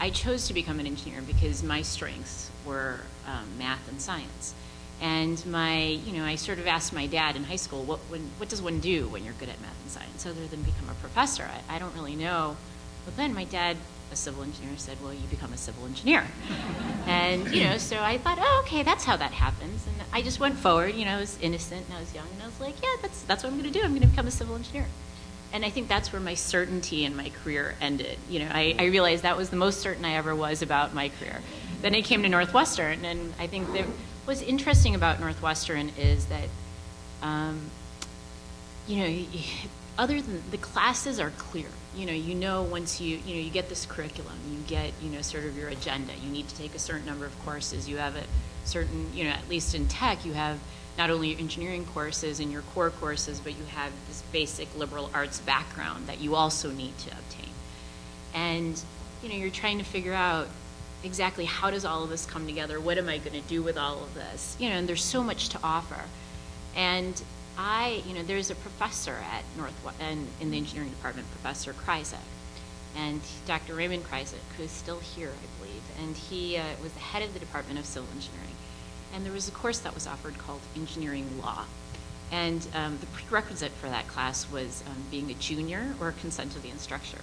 I chose to become an engineer because my strengths were um, math and science. And my, you know, I sort of asked my dad in high school, what, when, what does one do when you're good at math and science, other than become a professor? I, I don't really know. But then my dad, a civil engineer, said, well, you become a civil engineer. and, you know, so I thought, oh, okay, that's how that happens. And I just went forward, you know, I was innocent and I was young, and I was like, yeah, that's, that's what I'm going to do. I'm going to become a civil engineer. And I think that's where my certainty in my career ended. You know, I, I realized that was the most certain I ever was about my career. Then I came to Northwestern, and I think that what's interesting about Northwestern is that, um, you know, other than the classes are clear. You know, you know once you you know you get this curriculum, you get you know sort of your agenda. You need to take a certain number of courses. You have a certain you know at least in tech you have not only your engineering courses and your core courses, but you have this basic liberal arts background that you also need to obtain. And you know you're trying to figure out exactly how does all of this come together? What am I going to do with all of this? You know, and there's so much to offer. And I, you know, there's a professor at Northwest, and in the engineering department, Professor Krizek, and Dr. Raymond Krizek, who is still here, I believe, and he uh, was the head of the Department of Civil Engineering. And there was a course that was offered called Engineering Law. And um, the prerequisite for that class was um, being a junior or consent of the instructor.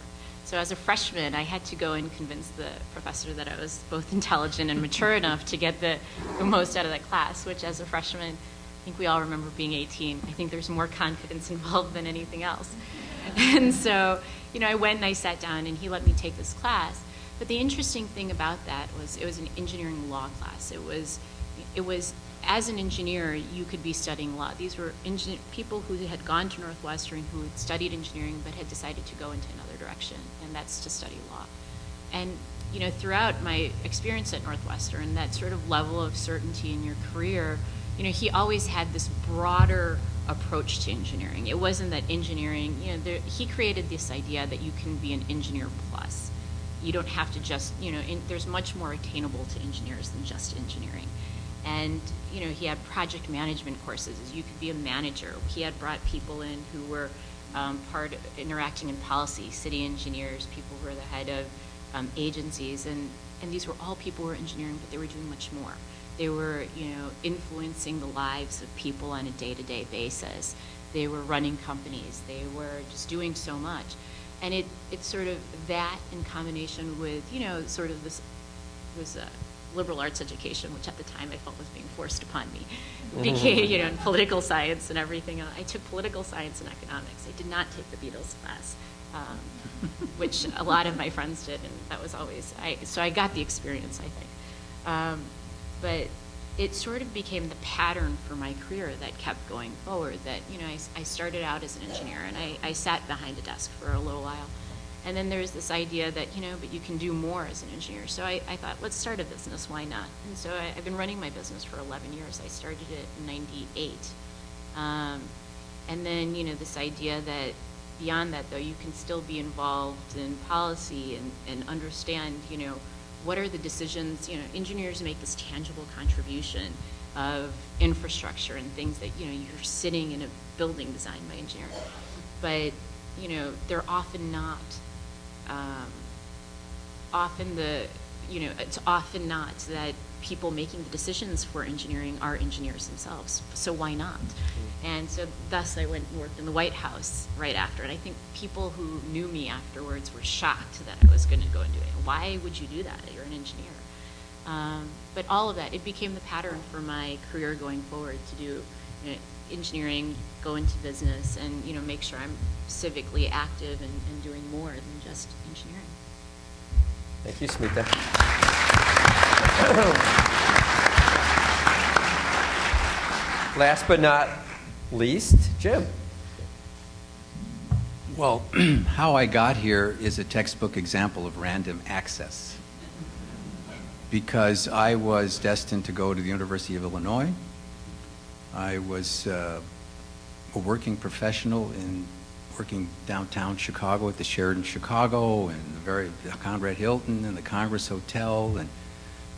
So as a freshman, I had to go and convince the professor that I was both intelligent and mature enough to get the, the most out of that class, which as a freshman, I think we all remember being 18. I think there's more confidence involved than anything else. And so, you know, I went and I sat down and he let me take this class. But the interesting thing about that was it was an engineering law class. It was, it was as an engineer, you could be studying law. These were people who had gone to Northwestern who had studied engineering but had decided to go into another direction, and that's to study law. And you know, throughout my experience at Northwestern, that sort of level of certainty in your career, you know, he always had this broader approach to engineering. It wasn't that engineering, you know, there, he created this idea that you can be an engineer plus. You don't have to just, you know, in, there's much more attainable to engineers than just engineering. And, you know, he had project management courses. You could be a manager. He had brought people in who were um, part of interacting in policy, city engineers, people who were the head of um, agencies. And, and these were all people who were engineering, but they were doing much more. They were, you know, influencing the lives of people on a day-to-day basis. They were running companies. They were just doing so much. And it, it's sort of that in combination with, you know, sort of this, this uh, liberal arts education, which at the time I felt was being forced upon me, became, you know, and political science and everything. I took political science and economics. I did not take the Beatles class, um, which a lot of my friends did, and that was always, I, so I got the experience, I think. Um, but it sort of became the pattern for my career that kept going forward. That you know, I, I started out as an engineer, and I, I sat behind a desk for a little while, and then there's this idea that you know, but you can do more as an engineer. So I, I thought, let's start a business. Why not? And so I, I've been running my business for 11 years. I started it in '98, um, and then you know, this idea that beyond that, though, you can still be involved in policy and, and understand, you know, what are the decisions, you know, engineers make this tangible contribution of infrastructure and things that, you know, you're sitting in a building designed by engineers. But, you know, they're often not, um, often the, you know, it's often not that people making the decisions for engineering are engineers themselves. So why not? And so thus I went and worked in the White House right after. And I think people who knew me afterwards were shocked that I was going to go and do it. Why would you do that? You're an engineer. Um, but all of that, it became the pattern for my career going forward to do you know, engineering, go into business, and you know make sure I'm civically active and, and doing more than just engineering. Thank you, Smita. Last but not least, Jim. Well, how I got here is a textbook example of random access. Because I was destined to go to the University of Illinois. I was uh, a working professional in working downtown Chicago at the Sheraton Chicago and the very the Conrad Hilton and the Congress Hotel and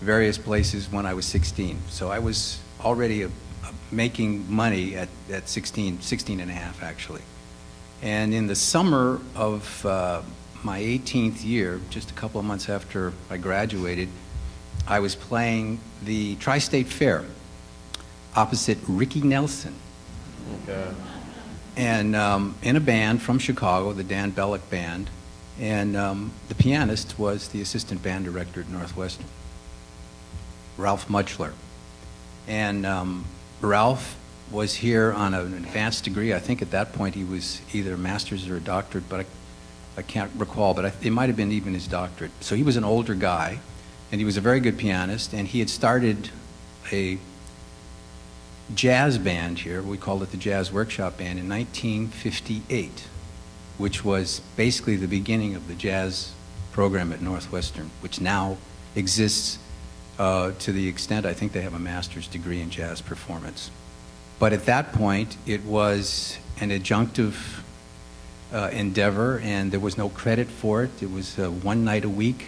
various places when I was 16. So I was already a, a making money at, at 16, 16 and a half actually. And in the summer of uh, my 18th year, just a couple of months after I graduated, I was playing the Tri State Fair opposite Ricky Nelson. Okay. And um, in a band from Chicago, the Dan Belloc Band. And um, the pianist was the assistant band director at Northwestern, Ralph Mutchler. And um, Ralph was here on an advanced degree. I think at that point he was either a master's or a doctorate, but I, I can't recall, but I, it might have been even his doctorate. So he was an older guy, and he was a very good pianist, and he had started a jazz band here. We called it the Jazz Workshop Band in 1958, which was basically the beginning of the jazz program at Northwestern, which now exists uh, to the extent I think they have a master's degree in jazz performance. But at that point, it was an adjunctive uh, endeavor, and there was no credit for it. It was uh, one night a week,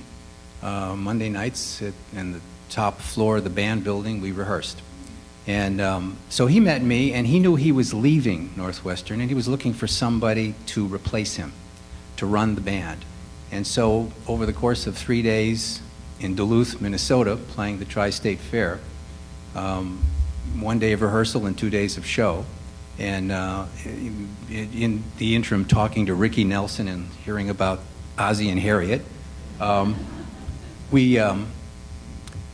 uh, Monday nights, at, in the top floor of the band building, we rehearsed. And um, so he met me, and he knew he was leaving Northwestern, and he was looking for somebody to replace him, to run the band. And so, over the course of three days in Duluth, Minnesota, playing the Tri State Fair, um, one day of rehearsal and two days of show, and uh, in, in the interim, talking to Ricky Nelson and hearing about Ozzie and Harriet, um, we. Um,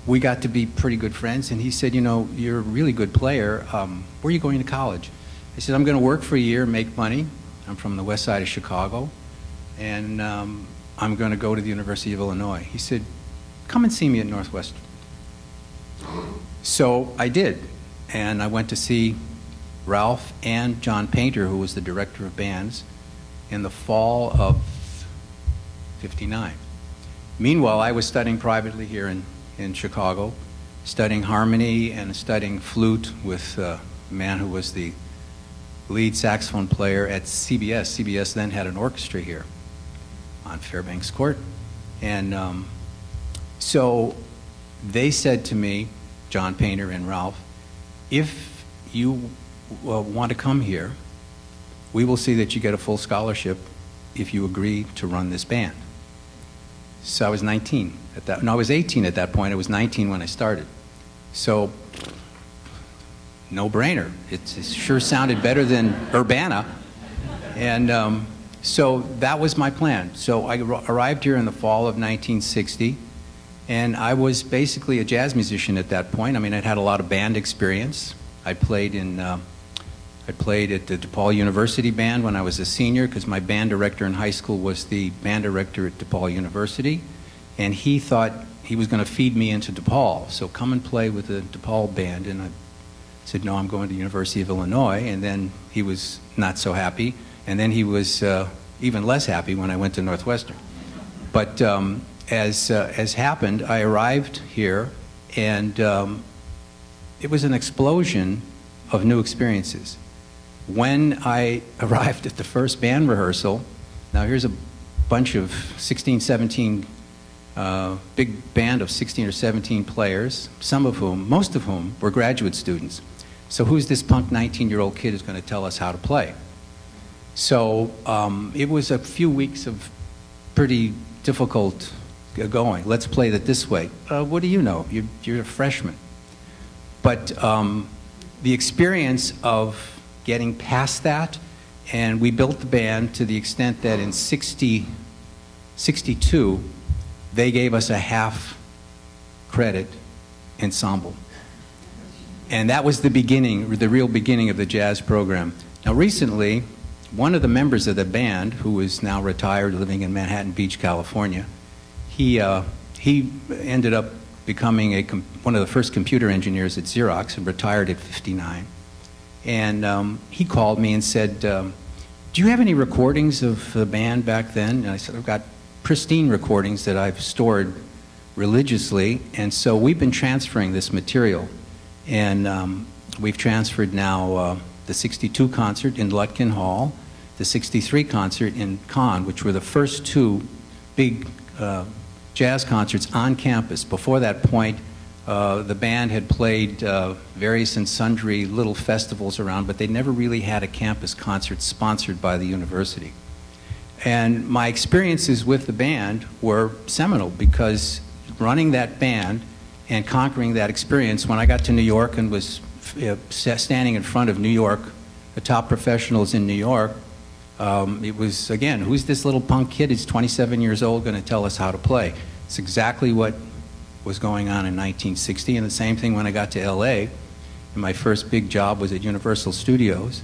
we got to be pretty good friends, and he said, You know, you're a really good player. Um, where are you going to college? I said, I'm going to work for a year, make money. I'm from the west side of Chicago, and um, I'm going to go to the University of Illinois. He said, Come and see me at Northwestern. So I did, and I went to see Ralph and John Paynter, who was the director of bands, in the fall of 59. Meanwhile, I was studying privately here in in Chicago, studying harmony and studying flute with uh, a man who was the lead saxophone player at CBS. CBS then had an orchestra here on Fairbanks Court. And um, so they said to me, John Paynter and Ralph, if you uh, want to come here, we will see that you get a full scholarship if you agree to run this band. So I was 19 at that. No, I was 18 at that point. I was 19 when I started. So, no brainer. It, it sure sounded better than Urbana. And um, so that was my plan. So I arrived here in the fall of 1960, and I was basically a jazz musician at that point. I mean, I'd had a lot of band experience. I played in. Uh, I played at the DePaul University Band when I was a senior because my band director in high school was the band director at DePaul University. And he thought he was going to feed me into DePaul. So come and play with the DePaul band. And I said, no, I'm going to the University of Illinois. And then he was not so happy. And then he was uh, even less happy when I went to Northwestern. But um, as, uh, as happened, I arrived here and um, it was an explosion of new experiences when I arrived at the first band rehearsal, now here's a bunch of 16, 17, uh, big band of 16 or 17 players, some of whom, most of whom, were graduate students. So who's this punk 19-year-old kid who's going to tell us how to play? So um, it was a few weeks of pretty difficult going. Let's play it this way. Uh, what do you know? You're, you're a freshman. But um, the experience of getting past that, and we built the band to the extent that in 60, 62, they gave us a half credit ensemble. And that was the beginning, the real beginning of the jazz program. Now, recently, one of the members of the band, who is now retired living in Manhattan Beach, California, he, uh, he ended up becoming a, one of the first computer engineers at Xerox and retired at 59. And um, he called me and said, um, Do you have any recordings of the band back then? And I said, I've got pristine recordings that I've stored religiously. And so we've been transferring this material. And um, we've transferred now uh, the 62 concert in Lutkin Hall, the 63 concert in Cahn, which were the first two big uh, jazz concerts on campus. Before that point, uh, the band had played uh, various and sundry little festivals around, but they never really had a campus concert sponsored by the university. And my experiences with the band were seminal because running that band and conquering that experience, when I got to New York and was uh, standing in front of New York, the top professionals in New York, um, it was, again, who's this little punk kid who's 27 years old going to tell us how to play? It's exactly what was going on in 1960, and the same thing when I got to LA. And my first big job was at Universal Studios,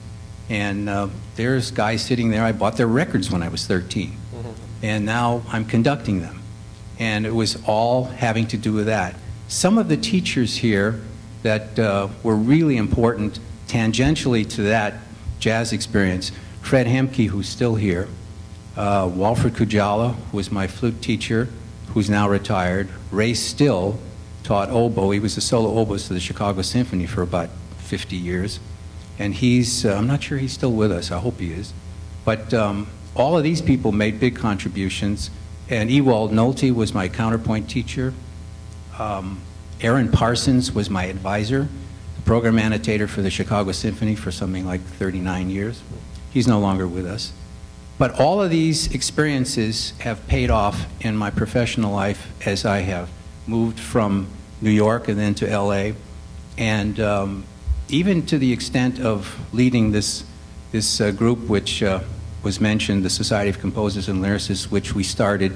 and uh, there's guys sitting there. I bought their records when I was 13, mm-hmm. and now I'm conducting them. And it was all having to do with that. Some of the teachers here that uh, were really important tangentially to that jazz experience Fred Hemke, who's still here, uh, Walfred Kujala, who was my flute teacher, who's now retired. Ray Still taught oboe. He was a solo oboist to the Chicago Symphony for about 50 years. And he's, uh, I'm not sure he's still with us. I hope he is. But um, all of these people made big contributions. And Ewald Nolte was my counterpoint teacher. Um, Arrand Parsons was my advisor, the program annotator for the Chicago Symphony for something like 39 years. He's no longer with us. But all of these experiences have paid off in my professional life as I have moved from New York and then to LA. And um, even to the extent of leading this, this uh, group, which uh, was mentioned, the Society of Composers and Lyricists, which we started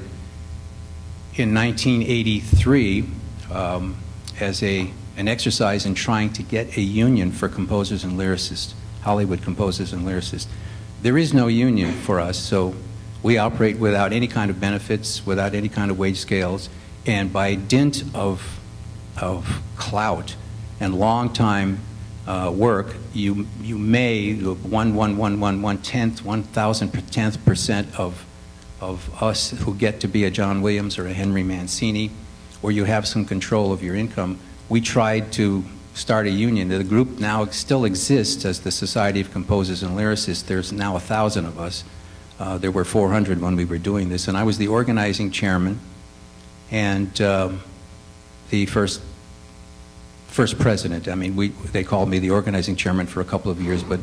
in 1983 um, as a, an exercise in trying to get a union for composers and lyricists, Hollywood composers and lyricists. There is no union for us, so we operate without any kind of benefits, without any kind of wage scales, and by dint of, of clout and long time uh, work, you, you may, one, one, one, one, one tenth, one thousand tenth percent of, of us who get to be a John Williams or a Henry Mancini, or you have some control of your income. We tried to start a union. The group now still exists as the Society of Composers and Lyricists. There's now a thousand of us. Uh, there were 400 when we were doing this, and I was the organizing chairman and um, the first first president. I mean, we, they called me the organizing chairman for a couple of years, but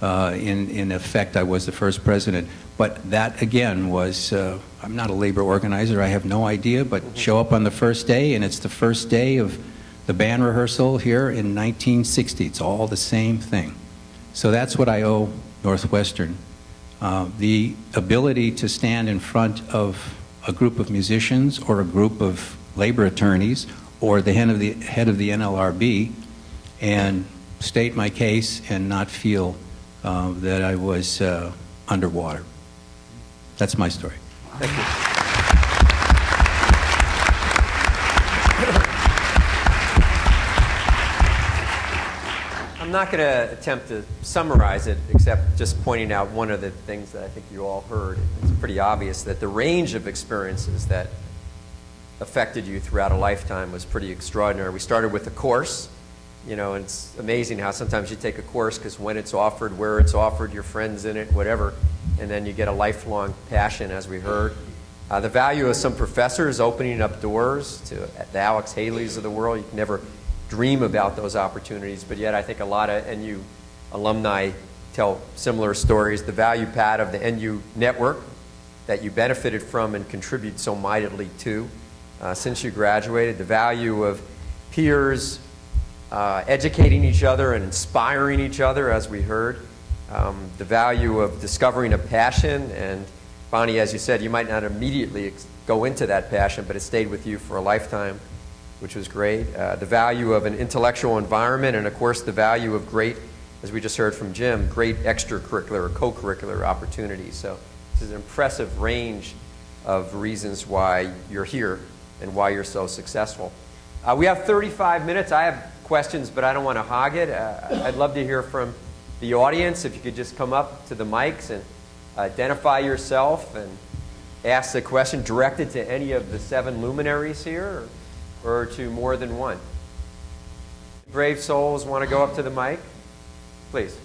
uh, in, in effect, I was the first president. But that, again, was, uh, I'm not a labor organizer, I have no idea, but show up on the first day, and it's the first day of the band rehearsal here in 1960. It's all the same thing. So that's what I owe Northwestern. Uh, the ability to stand in front of a group of musicians or a group of labor attorneys or the head of the, head of the NLRB and state my case and not feel uh, that I was uh, underwater. That's my story. Thank you. Not going to attempt to summarize it, except just pointing out one of the things that I think you all heard. It's pretty obvious that the range of experiences that affected you throughout a lifetime was pretty extraordinary. We started with a course, you know, and it's amazing how sometimes you take a course because when it's offered, where it's offered, your friends in it, whatever, and then you get a lifelong passion, as we heard. Uh, the value of some professors opening up doors to the Alex Haleys of the world. You can never dream about those opportunities, but yet I think a lot of NU alumni tell similar stories. The value, pad of the NU network that you benefited from and contribute so mightily to uh, since you graduated, the value of peers uh, educating each other and inspiring each other, as we heard, um, the value of discovering a passion. And Bonnie, as you said, you might not immediately go into that passion, but it stayed with you for a lifetime which was great. Uh, the value of an intellectual environment, and of course, the value of great, as we just heard from Jim, great extracurricular or co curricular opportunities. So, this is an impressive range of reasons why you're here and why you're so successful. Uh, we have 35 minutes. I have questions, but I don't want to hog it. Uh, I'd love to hear from the audience. If you could just come up to the mics and identify yourself and ask the question directed to any of the seven luminaries here or, to more than one. Brave souls want to go up to the mic? Please.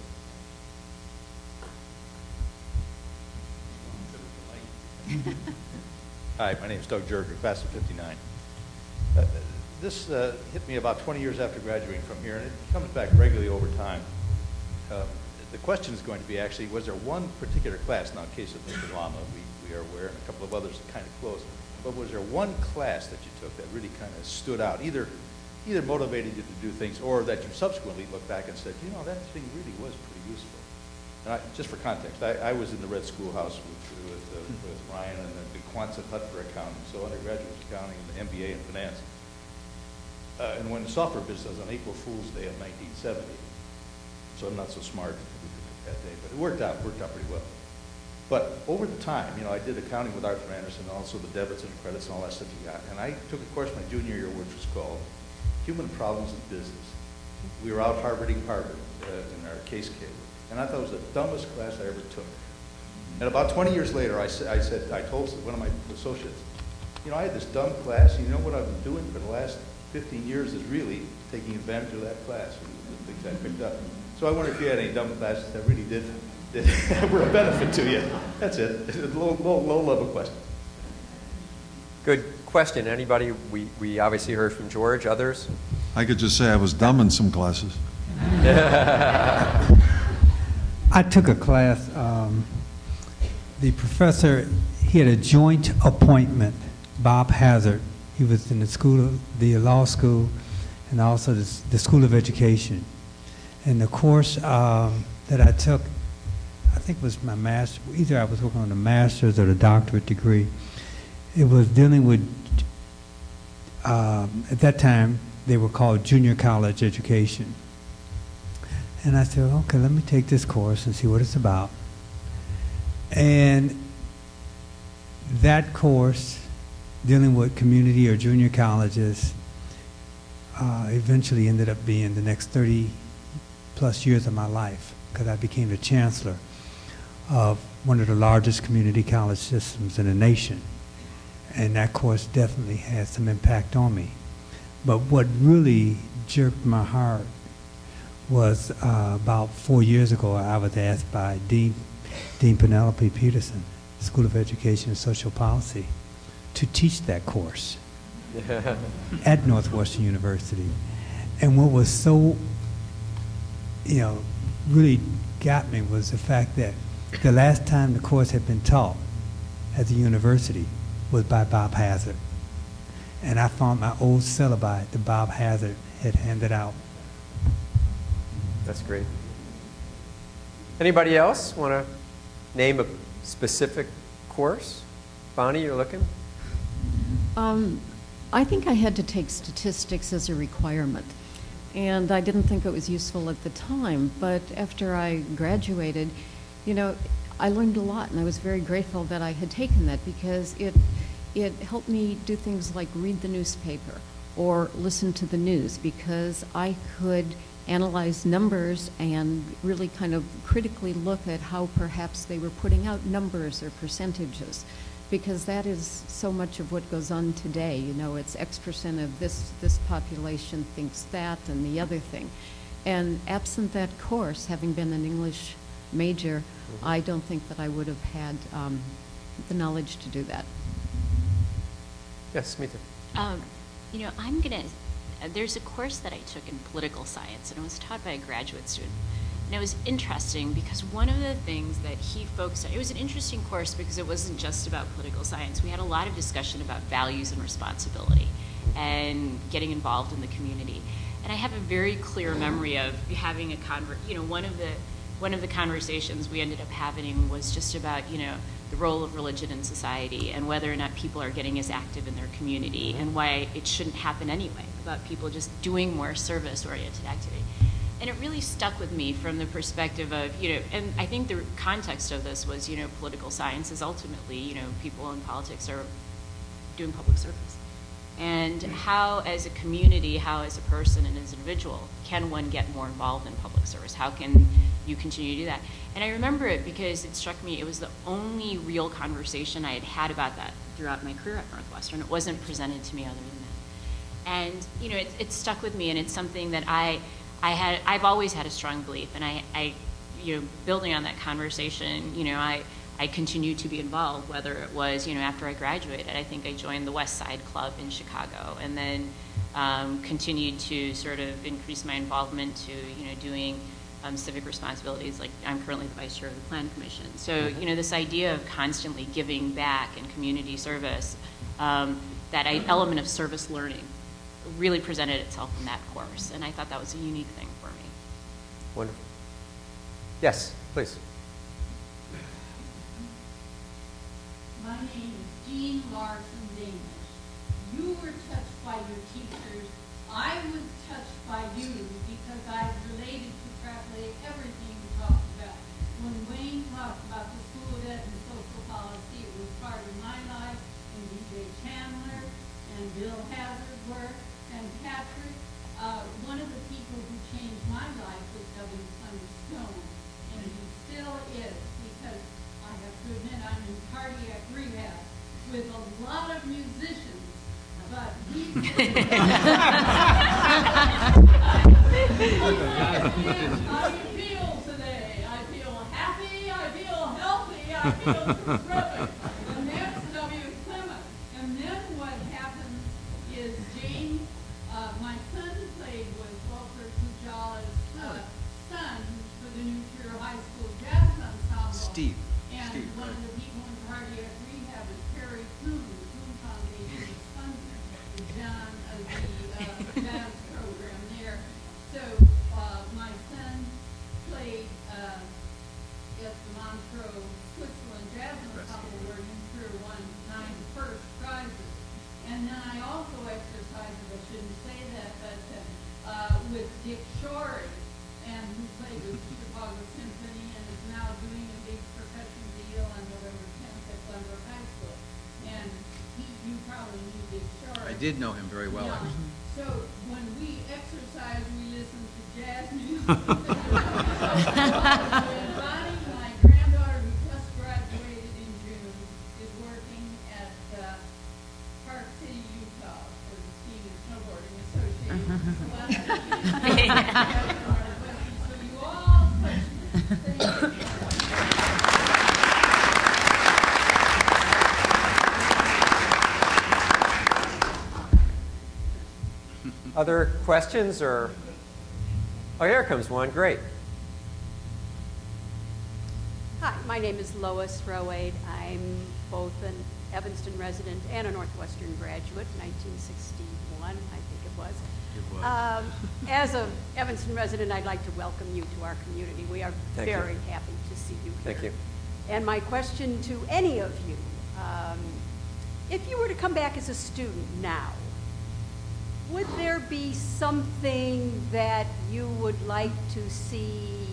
Hi, my name is Doug Jerger, class of 59. Uh, This uh, hit me about 20 years after graduating from here, and it comes back regularly over time. Uh, The question is going to be actually, was there one particular class, now in case of Mr. Lama, we we are aware, and a couple of others kind of close, but was there one class that you took that really kind of stood out, either either motivated you to do things, or that you subsequently look back and said, you know, that thing really was pretty useful? And I, just for context, I, I was in the Red Schoolhouse with, with, uh, with Ryan and the Quonset Hut for accounting, so undergraduate accounting and the MBA in finance. Uh, and when the software business on April Fool's Day of 1970, so I'm not so smart that day, but it worked out, worked out pretty well. But over the time, you know, I did accounting with Arthur Andersen, and also the debits and credits and all that stuff you got. And I took a course my junior year, which was called Human Problems in Business. We were out Harvarding Harvard uh, in our case kit. And I thought it was the dumbest class I ever took. And about 20 years later, I, sa- I said, I told one of my associates, you know, I had this dumb class, you know what I've been doing for the last 15 years is really taking advantage of that class, and the things I picked up. So I wonder if you had any dumb classes that really did were a benefit to you. That's it. It's a low, low, low level question. Good question. Anybody? We, we obviously heard from George. Others? I could just say I was dumb in some classes. I took a class, um, the professor, he had a joint appointment, Bob Hazard. He was in the school, of, the law school, and also the, the School of Education. And the course um, that I took, I think it was my master, either I was working on a master's or a doctorate degree. It was dealing with, um, at that time, they were called junior college education. And I said, okay, let me take this course and see what it's about. And that course, dealing with community or junior colleges, uh, eventually ended up being the next 30 plus years of my life because I became the chancellor of one of the largest community college systems in the nation. And that course definitely had some impact on me. But what really jerked my heart was uh, about four years ago, I was asked by Dean, Dean Penelope Peterson, School of Education and Social Policy, to teach that course at Northwestern University. And what was so, you know, really got me was the fact that the last time the course had been taught at the university was by Bob Hazard. And I found my old syllabi that Bob Hazard had handed out That's great. Anybody else want to name a specific course? Bonnie, you're looking? Um, I think I had to take statistics as a requirement. And I didn't think it was useful at the time, but after I graduated, you know, I learned a lot, and I was very grateful that I had taken that because it, it helped me do things like read the newspaper or listen to the news because I could analyze numbers and really kind of critically look at how perhaps they were putting out numbers or percentages because that is so much of what goes on today. You know, it's X percent of this, this population thinks that and the other thing. And absent that course, having been an English major, I don't think that I would have had um, the knowledge to do that. Yes, Smita. Um, you know, I'm going to, there's a course that I took in political science, and it was taught by a graduate student. And it was interesting because one of the things that he focused on, it was an interesting course because it wasn't just about political science. We had a lot of discussion about values and responsibility and getting involved in the community. And I have a very clear memory of having a conver, you know, one of the one of the conversations we ended up having was just about, you know, the role of religion in society and whether or not people are getting as active in their community mm-hmm. and why it shouldn't happen anyway, about people just doing more service-oriented activity. and it really stuck with me from the perspective of, you know, and I think the context of this was, you know, political science is ultimately, you know, people in politics are doing public service. And mm-hmm. how, as a community, how, as a person and as an individual, can one get more involved in public service? How can you continue to do that? And I remember it because it struck me it was the only real conversation I had had about that throughout my career at Northwestern. It wasn't presented to me other than that. And you know, it, it stuck with me, and it's something that I, I had, I've always had a strong belief, and I, I, you know, building on that conversation, you know, I, I continued to be involved, whether it was, you know, after I graduated, I think I joined the West Side Club in Chicago, and then um, continued to sort of increase my involvement to, you know, doing um, civic responsibilities. Like I'm currently the vice chair of the Plan Commission. So, you know, this idea of constantly giving back and community service, um, that I, element of service learning, really presented itself in that course, and I thought that was a unique thing for me. Wonderful. Yes, please. My name is Jean Larson Danish. You were touched by your teachers. I was touched by you because I related to everything you talked about. When Wayne talked about the school ed and social policy, it was part of my life, and DJ Chandler and Bill Hazard were, and Patrick. Uh, one of the people who changed my life was W. Clement Stone, and he still is, because I have to admit, I'm in cardiac rehab with a lot of musicians. I feel today, I feel happy, I feel healthy, I feel terrific. Dick Schory, and who played with the Chicago Symphony and is now doing a big percussion deal on November tenth at Glenbrook High School. And he, you probably knew Dick Schory. I did know him very well, Yeah. So when we exercise, we listen to jazz music. Other questions or? Oh, here comes one. Great. Hi, my name is Lois Rowade. I'm both an Evanston resident and a Northwestern graduate, 1961, I think it was. It was. Um, As a Evanston resident, I'd like to welcome you to our community. We are Thank you. very happy to see you here. Thank you. And my question to any of you, um, if you were to come back as a student now, would there be something that you would like to see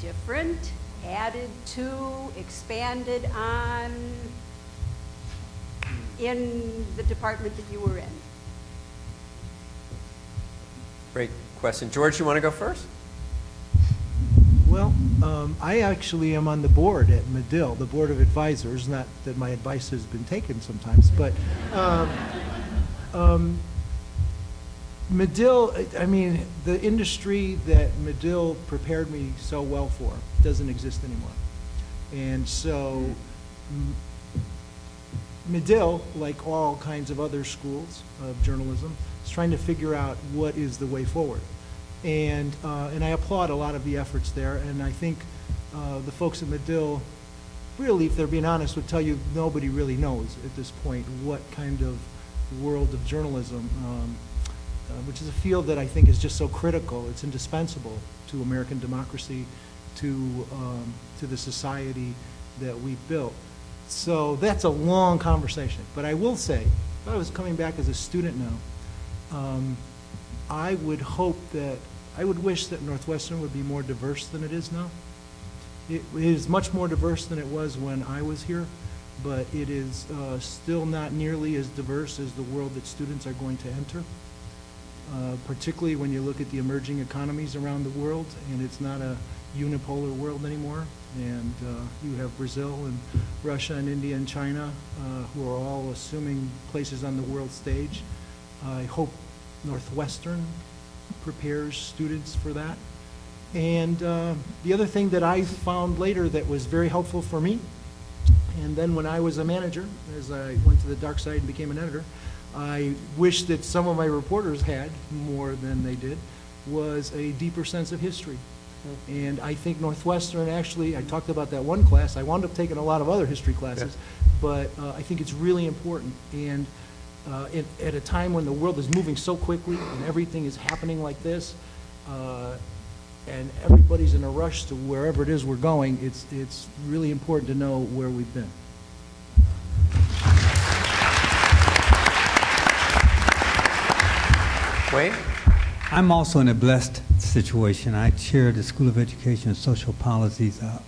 different, added to, expanded on in the department that you were in? Great question. George, you want to go first? Well, um, I actually am on the board at Medill, the Board of Advisors, not that my advice has been taken sometimes, but um, um, Medill, I- mean, the industry that Medill prepared me so well for doesn't exist anymore. And so Medill, like all kinds of other schools of journalism, is trying to figure out what is the way forward. And, uh, and I applaud a lot of the efforts there, and I think uh, the folks at Medill, really, if they're being honest, would tell you nobody really knows at this point what kind of world of journalism, um, which is a field that I think is just so critical, it's indispensable to American democracy, to, um, to the society that we built. So that's a long conversation. But I will say, if I was coming back as a student now, um, I would hope that I would wish that Northwestern would be more diverse than it is now. It it is much more diverse than it was when I was here, but it is uh, still not nearly as diverse as the world that students are going to enter, Uh, particularly when you look at the emerging economies around the world, and it's not a unipolar world anymore. And uh, you have Brazil and Russia and India and China, uh, who are all assuming places on the world stage. I hope Northwestern prepares students for that. And uh, the other thing that I found later that was very helpful for me, and then when I was a manager, as I went to the dark side and became an editor, I wish that some of my reporters had more than they did, was a deeper sense of history. And I think Northwestern, actually, I talked about that one class, I wound up taking a lot of other history classes, but uh, I think it's really important. And uh, at, at a time when the world is moving so quickly and everything is happening like this, uh, and everybody's in a rush to wherever it is we're going, it's, it's really important to know where we've been. I'm also in a blessed situation. I chair the School of Education and Social Policies uh,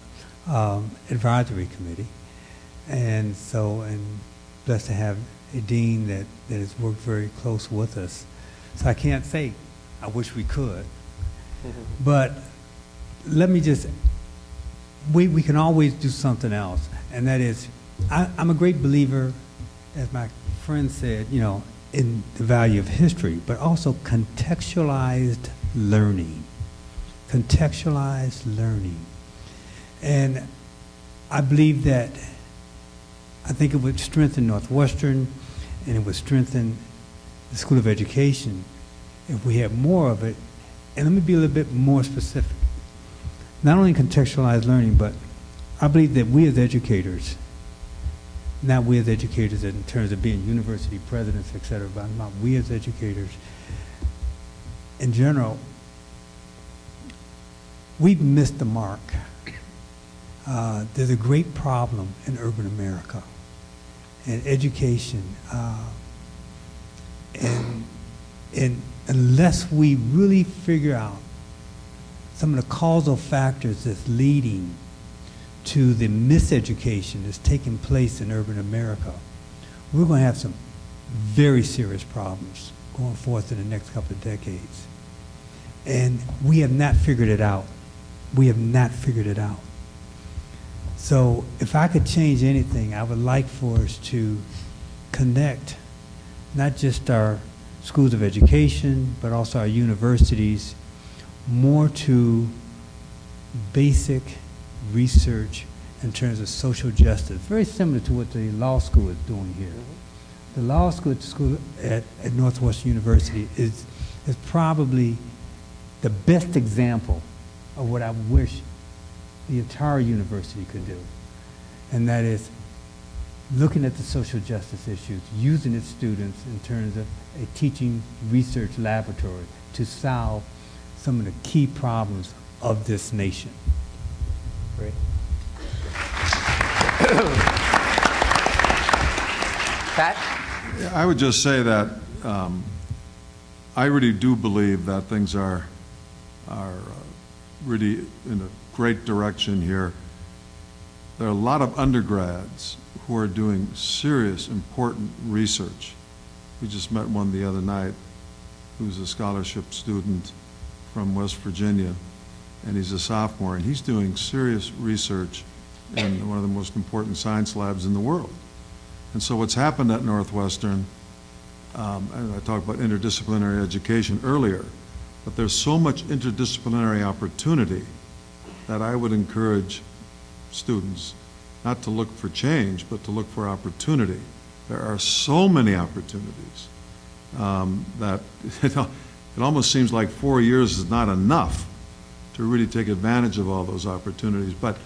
um, Advisory Committee. And so, and blessed to have a dean that, that has worked very close with us. So I can't say I wish we could. But let me just, we, we can always do something else. And that is, I, I'm a great believer, as my friend said, you know, in the value of history, but also contextualized learning. Contextualized learning. And I believe that, I think it would strengthen Northwestern and it would strengthen the School of Education if we had more of it. And let me be a little bit more specific. Not only contextualized learning, but I believe that we as educators, not we as educators in terms of being university presidents, et cetera, but not we as educators, in general, we've missed the mark. Uh, there's a great problem in urban America, and education, uh, and, and unless we really figure out some of the causal factors that's leading to the miseducation that's taking place in urban America, we're going to have some very serious problems going forth in the next couple of decades. And we have not figured it out. We have not figured it out. So if I could change anything, I would like for us to connect not just our schools of education, but also our universities, more to basic research in terms of social justice, very similar to what the law school is doing here. Mm-hmm. The law school at, school at, at Northwestern University is, is probably the best example of what I wish the entire university could do. And that is looking at the social justice issues, using its students in terms of a teaching research laboratory to solve some of the key problems of this nation. Great. Pat? I would just say that um, I really do believe that things are, are uh, really in a great direction here. There are a lot of undergrads who are doing serious, important research. We just met one the other night who's a scholarship student from West Virginia, and he's a sophomore, and he's doing serious research in one of the most important science labs in the world. And so what's happened at Northwestern, um, and I talked about interdisciplinary education earlier, but there's so much interdisciplinary opportunity that I would encourage students not to look for change, but to look for opportunity. There are so many opportunities um, that it, it almost seems like four years is not enough to really take advantage of all those opportunities. But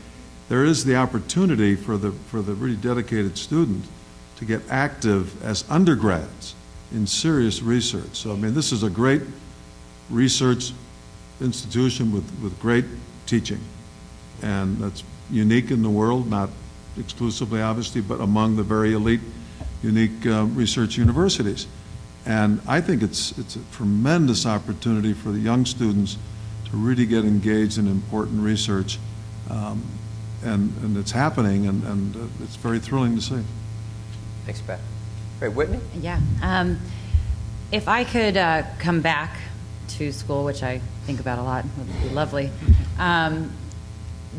there is the opportunity for the, for the really dedicated student to get active as undergrads in serious research. So, I mean, this is a great research institution with, with great teaching. And that's unique in the world, not exclusively, obviously, but among the very elite, unique uh, research universities. And I think it's, it's a tremendous opportunity for the young students to really get engaged in important research. Um, And, and it's happening, and, and uh, it's very thrilling to see. Thanks, Pat. Great, Whitney? Yeah. Um, if I could uh, come back to school, which I think about a lot, would be lovely. Um,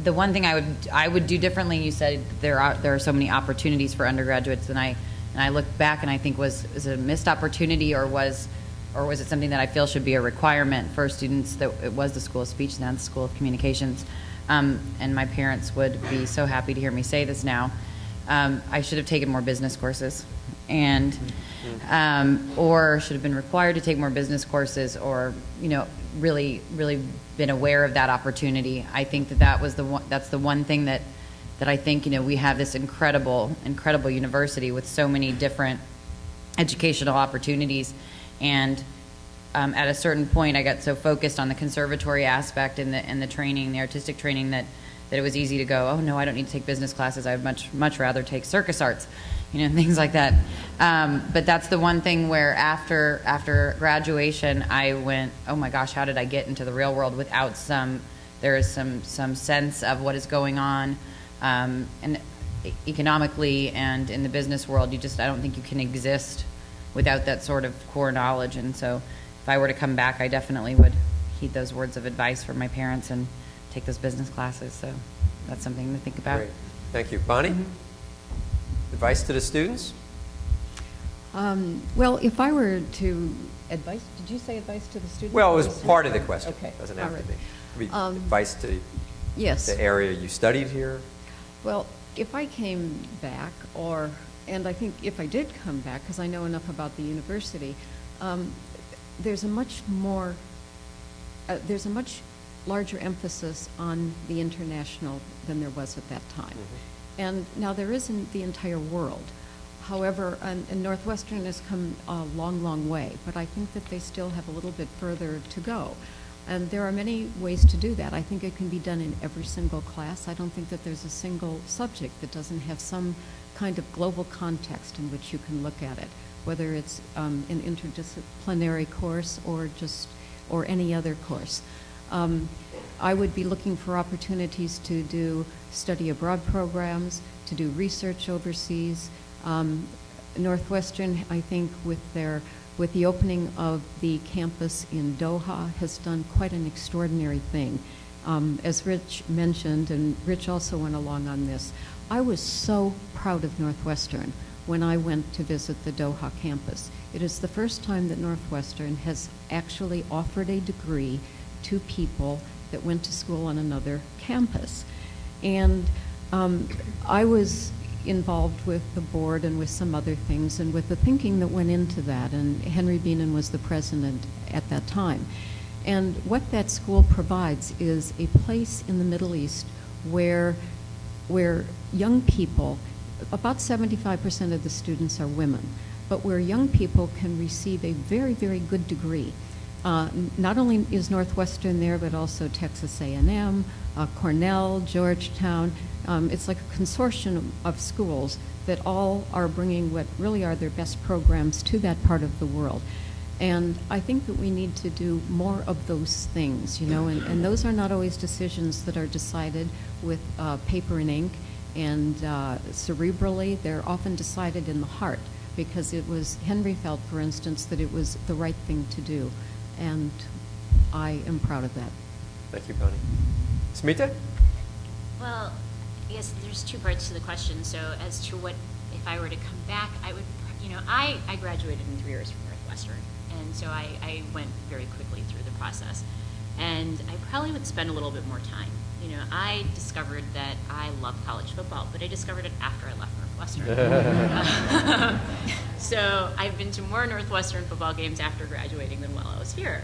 the one thing I would I would do differently. You said there are there are so many opportunities for undergraduates, and I and I look back and I think was is it a missed opportunity or was or was it something that I feel should be a requirement for students that it was the School of Speech, now the School of Communications. Um, and my parents would be so happy to hear me say this now. Um, I should have taken more business courses, and um, or should have been required to take more business courses, or you know, really, really been aware of that opportunity. I think that that was the one. That's the one thing that that I think you know we have this incredible, incredible university with so many different educational opportunities, and um, at a certain point, I got so focused on the conservatory aspect and the and the training, the artistic training, that that it was easy to go, oh no, I don't need to take business classes. I would much much rather take circus arts, you know, things like that. Um, but that's the one thing where after after graduation, I went, oh my gosh, how did I get into the real world without some there is some some sense of what is going on, um, and economically and in the business world, you just I don't think you can exist without that sort of core knowledge. And so, if I were to come back, I definitely would heed those words of advice from my parents and take those business classes. So that's something to think about. Great. Thank you. Bonnie? Mm-hmm. Advice to the students? Um, Well, if I were to advice, did you say advice to the students? Well, it was part of the question. Okay. Doesn't all have to be. Could be Um, advice to Yes. the area you studied here. Well, if I came back, or, and I think if I did come back, because I know enough about the university, um, there's a much more, uh, there's a much larger emphasis on the international than there was at that time. And now there isn't the entire world. However, and, and Northwestern has come a long, long way, but I think that they still have a little bit further to go. And there are many ways to do that. I think it can be done in every single class. I don't think that there's a single subject that doesn't have some kind of global context in which you can look at it, whether it's um, an interdisciplinary course or just, or any other course. Um, I would be looking for opportunities to do study abroad programs, to do research overseas. Um, Northwestern, I think, with their with the opening of the campus in Doha, has done quite an extraordinary thing. Um, as Rich mentioned, and Rich also went along on this, I was so proud of Northwestern when I went to visit the Doha campus. It is the first time that Northwestern has actually offered a degree to people that went to school on another campus. And um, I was involved with the board and with some other things and with the thinking that went into that. And Henry Bienen was the president at that time. And what that school provides is a place in the Middle East where, where young people, about 75% of the students are women, but where young people can receive a very, very good degree. Uh, not only is Northwestern there, but also Texas A&M, uh, Cornell, Georgetown. Um, it's like a consortium of schools that all are bringing what really are their best programs to that part of the world. And I think that we need to do more of those things, you know, and, and those are not always decisions that are decided with uh, paper and ink and uh, cerebrally. They're often decided in the heart because it was, Henry felt, for instance, that it was the right thing to do. And I am proud of that. Thank you, Bonnie. Smita? Well, I guess there's two parts to the question. So as to what, if I were to come back, I would, you know, I, I graduated in three years from Northwestern. And so I, I went very quickly through the process. And I probably would spend a little bit more time. You know, I discovered that I love college football, but I discovered it after I left Northwestern. so I've been to more Northwestern football games after graduating than while I was here.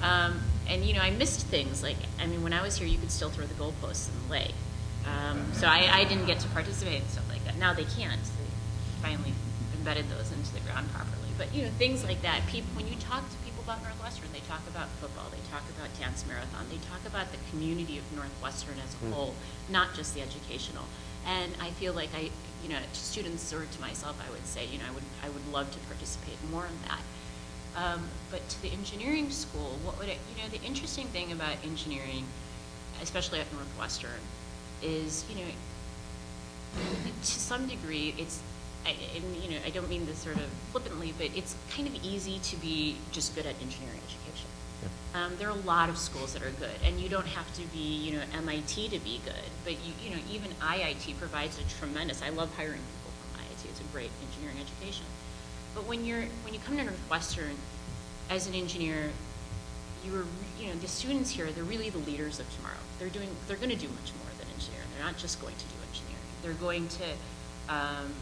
Um, and you know, I missed things like I mean, when I was here, you could still throw the goalposts in the lake. Um, so I, I didn't get to participate in stuff like that. Now they can't. They finally embedded those into the ground properly. But you know, things like that. People, when you talk to people about Northwestern, they talk about football. They talk about dance marathon. They talk about the community of Northwestern as a Mm. whole, not just the educational. And I feel like I, you know, to students or to myself, I would say, you know, I would, I would love to participate more in that. Um, but to the engineering school, what would it, you know, the interesting thing about engineering, especially at Northwestern, is, you know, to some degree, it's, I, and, you know, I don't mean this sort of flippantly, but it's kind of easy to be just good at engineering education. Um, there are a lot of schools that are good, and you don't have to be, you know, MIT to be good. But you, you know, even IIT provides a tremendous. I love hiring people from IIT. It's a great engineering education. But when you're when you come to Northwestern as an engineer, you're you know the students here. They're really the leaders of tomorrow. They're doing. They're going to do much more than engineering. They're not just going to do engineering. They're going to, um,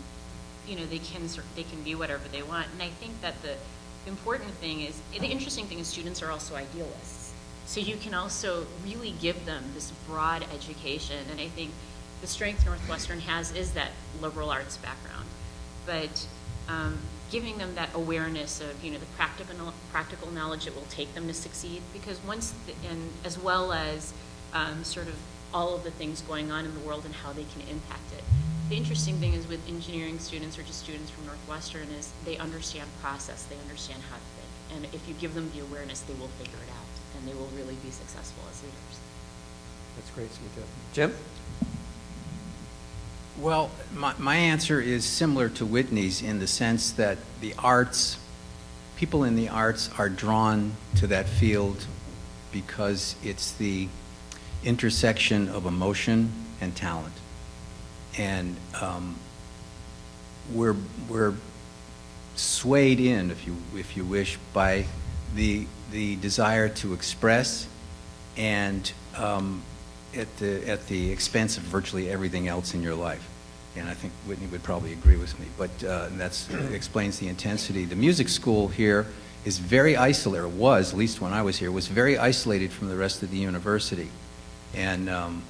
you know, they can they can be whatever they want. And I think that the important thing is the interesting thing is students are also idealists. So you can also really give them this broad education. And I think the strength Northwestern has is that liberal arts background. But um, giving them that awareness of you know the practical practical knowledge it will take them to succeed because once the, and as well as um, sort of all of the things going on in the world and how they can impact it. The interesting thing is with engineering students or just students from Northwestern is they understand process, they understand how to think, and if you give them the awareness, they will figure it out and they will really be successful as leaders. That's great, Smita. Jim? Well, my, my answer is similar to Whitney's in the sense that the arts, people in the arts are drawn to that field because it's the intersection of emotion and talent. And um, we're, we're swayed in, if you, if you wish, by the, the desire to express and um, at, the, at the expense of virtually everything else in your life. And I think Whitney would probably agree with me, but uh, that explains the intensity. The music school here is very isolated, or was, at least when I was here, was very isolated from the rest of the university. And um,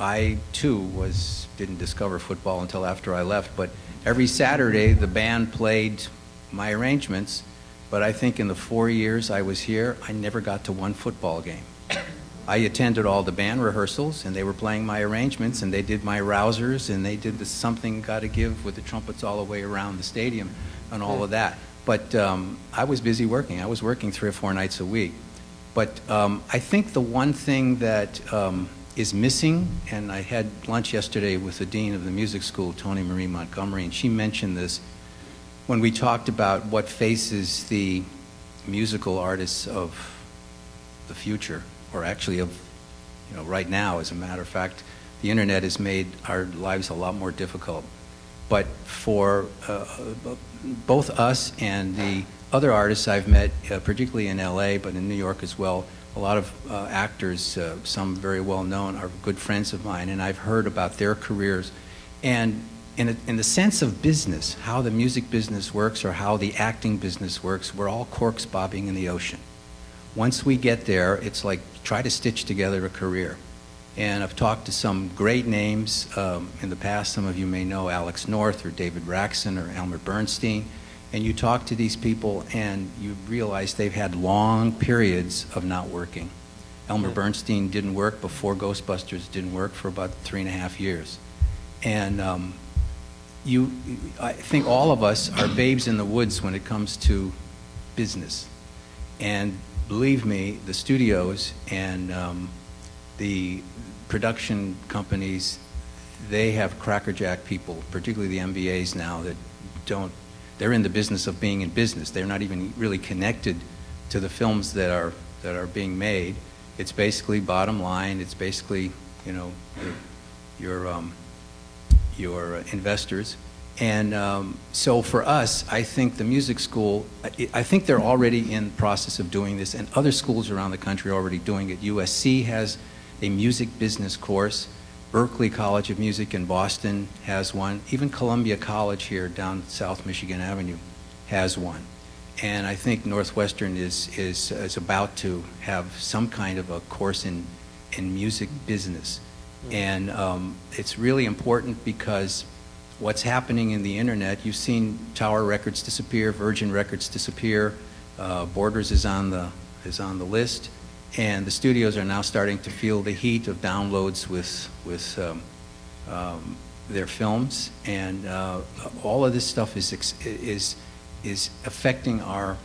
I too was didn't discover football until after I left. But every Saturday the band played my arrangements. But I think in the four years I was here, I never got to one football game. I attended all the band rehearsals, and they were playing my arrangements, and they did my rousers, and they did the something got to give with the trumpets all the way around the stadium, and all of that. But um, I was busy working. I was working three or four nights a week. But um, I think the one thing that um, is missing, and I had lunch yesterday with the dean of the music school, Toni-Marie Montgomery, and she mentioned this when we talked about what faces the musical artists of the future, or actually of, you know, right now, as a matter of fact, the internet has made our lives a lot more difficult. But for uh, both us and the other artists I've met, uh, particularly in LA, but in New York as well, a lot of uh, actors, uh, some very well known, are good friends of mine, and I've heard about their careers. And in, a, in the sense of business, how the music business works or how the acting business works, we're all corks bobbing in the ocean. Once we get there, it's like try to stitch together a career. And I've talked to some great names um, in the past. Some of you may know Alex North or David Raksin or Elmer Bernstein and you talk to these people and you realize they've had long periods of not working. Elmer Bernstein didn't work before Ghostbusters didn't work for about three and a half years. And um, you, I think all of us are babes in the woods when it comes to business. And believe me, the studios and um, the production companies, they have crackerjack people, particularly the MBAs now, that don't they're in the business of being in business. They're not even really connected to the films that are that are being made. It's basically bottom line. It's basically you know your your, um, your investors. And um, so for us, I think the music school, I, think they're already in the process of doing this, and other schools around the country are already doing it. USC has a music business course Berklee College of Music in Boston has one. Even Columbia College here down South Michigan Avenue has one. And I think Northwestern is, is, is about to have some kind of a course in, in music business. Mm. And um, it's really important because what's happening in the internet, you've seen Tower Records disappear, Virgin Records disappear, uh, Borders is on the, is on the list. And the studios are now starting to feel the heat of downloads with, with um, um, their films. And uh, all of this stuff is, is, is affecting our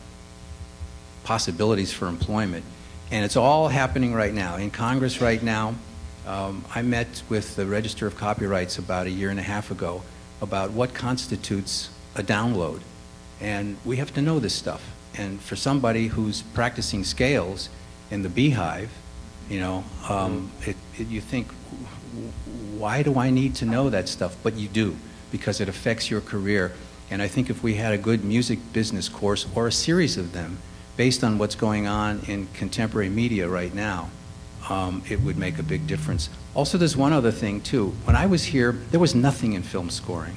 possibilities for employment. And it's all happening right now. In Congress right now, um, I met with the Register of Copyrights about a year and a half ago about what constitutes a download. And we have to know this stuff. And for somebody who's practicing scales in the beehive, you know, um, it, it, you think, why do I need to know that stuff? But you do, because it affects your career. And I think if we had a good music business course or a series of them based on what's going on in contemporary media right now, um, it would make a big difference. Also, there's one other thing, too. When I was here, there was nothing in film scoring.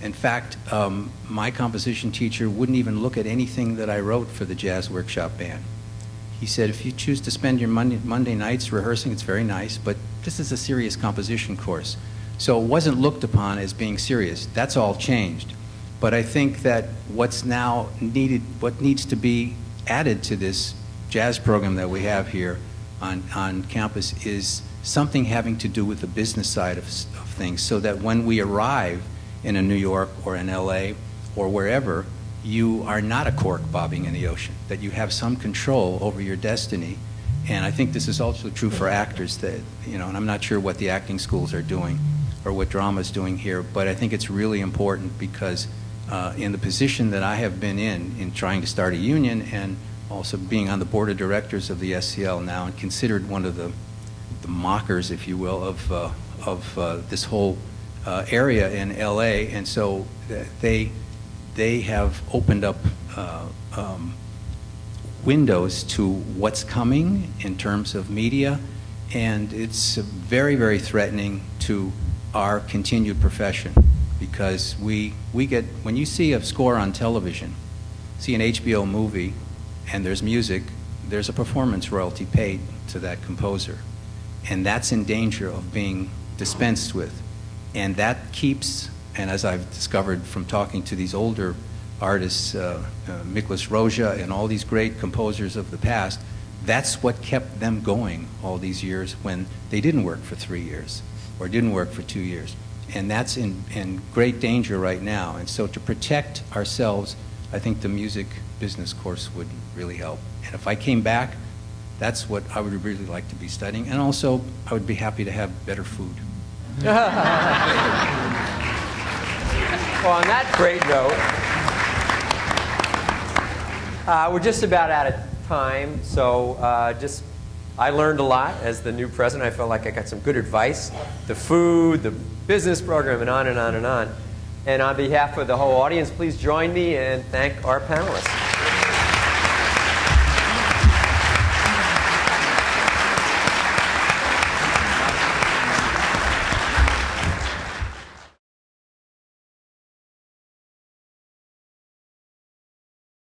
In fact, um, my composition teacher wouldn't even look at anything that I wrote for the Jazz Workshop Band. He said, if you choose to spend your Monday, Monday nights rehearsing, it's very nice, but this is a serious composition course. So it wasn't looked upon as being serious. That's all changed. But I think that what's now needed, what needs to be added to this jazz program that we have here on, on campus is something having to do with the business side of, of things, so that when we arrive in a New York or in LA or wherever, you are not a cork bobbing in the ocean, that you have some control over your destiny. And I think this is also true for actors that, you know, and I'm not sure what the acting schools are doing or what drama is doing here, but I think it's really important because uh, in the position that I have been in, in trying to start a union and also being on the board of directors of the SCL now and considered one of the, the mockers, if you will, of, uh, of uh, this whole uh, area in LA. And so uh, they, they have opened up uh, um, windows to what's coming in terms of media, and it's very, very threatening to our continued profession because we, we get, when you see a score on television, see an HBO movie, and there's music, there's a performance royalty paid to that composer. And that's in danger of being dispensed with. And that keeps, and as I've discovered from talking to these older artists, uh, uh, Miklos Rozsa and all these great composers of the past, that's what kept them going all these years when they didn't work for three years or didn't work for two years. And that's in, in great danger right now. And so to protect ourselves, I think the music business course would really help. And if I came back, that's what I would really like to be studying. And also, I would be happy to have better food. Well, on that great note, uh, we're just about out of time. So uh, just, I learned a lot as the new president. I felt like I got some good advice. The food, the business program, and on and on and on. And on behalf of the whole audience, please join me and thank our panelists.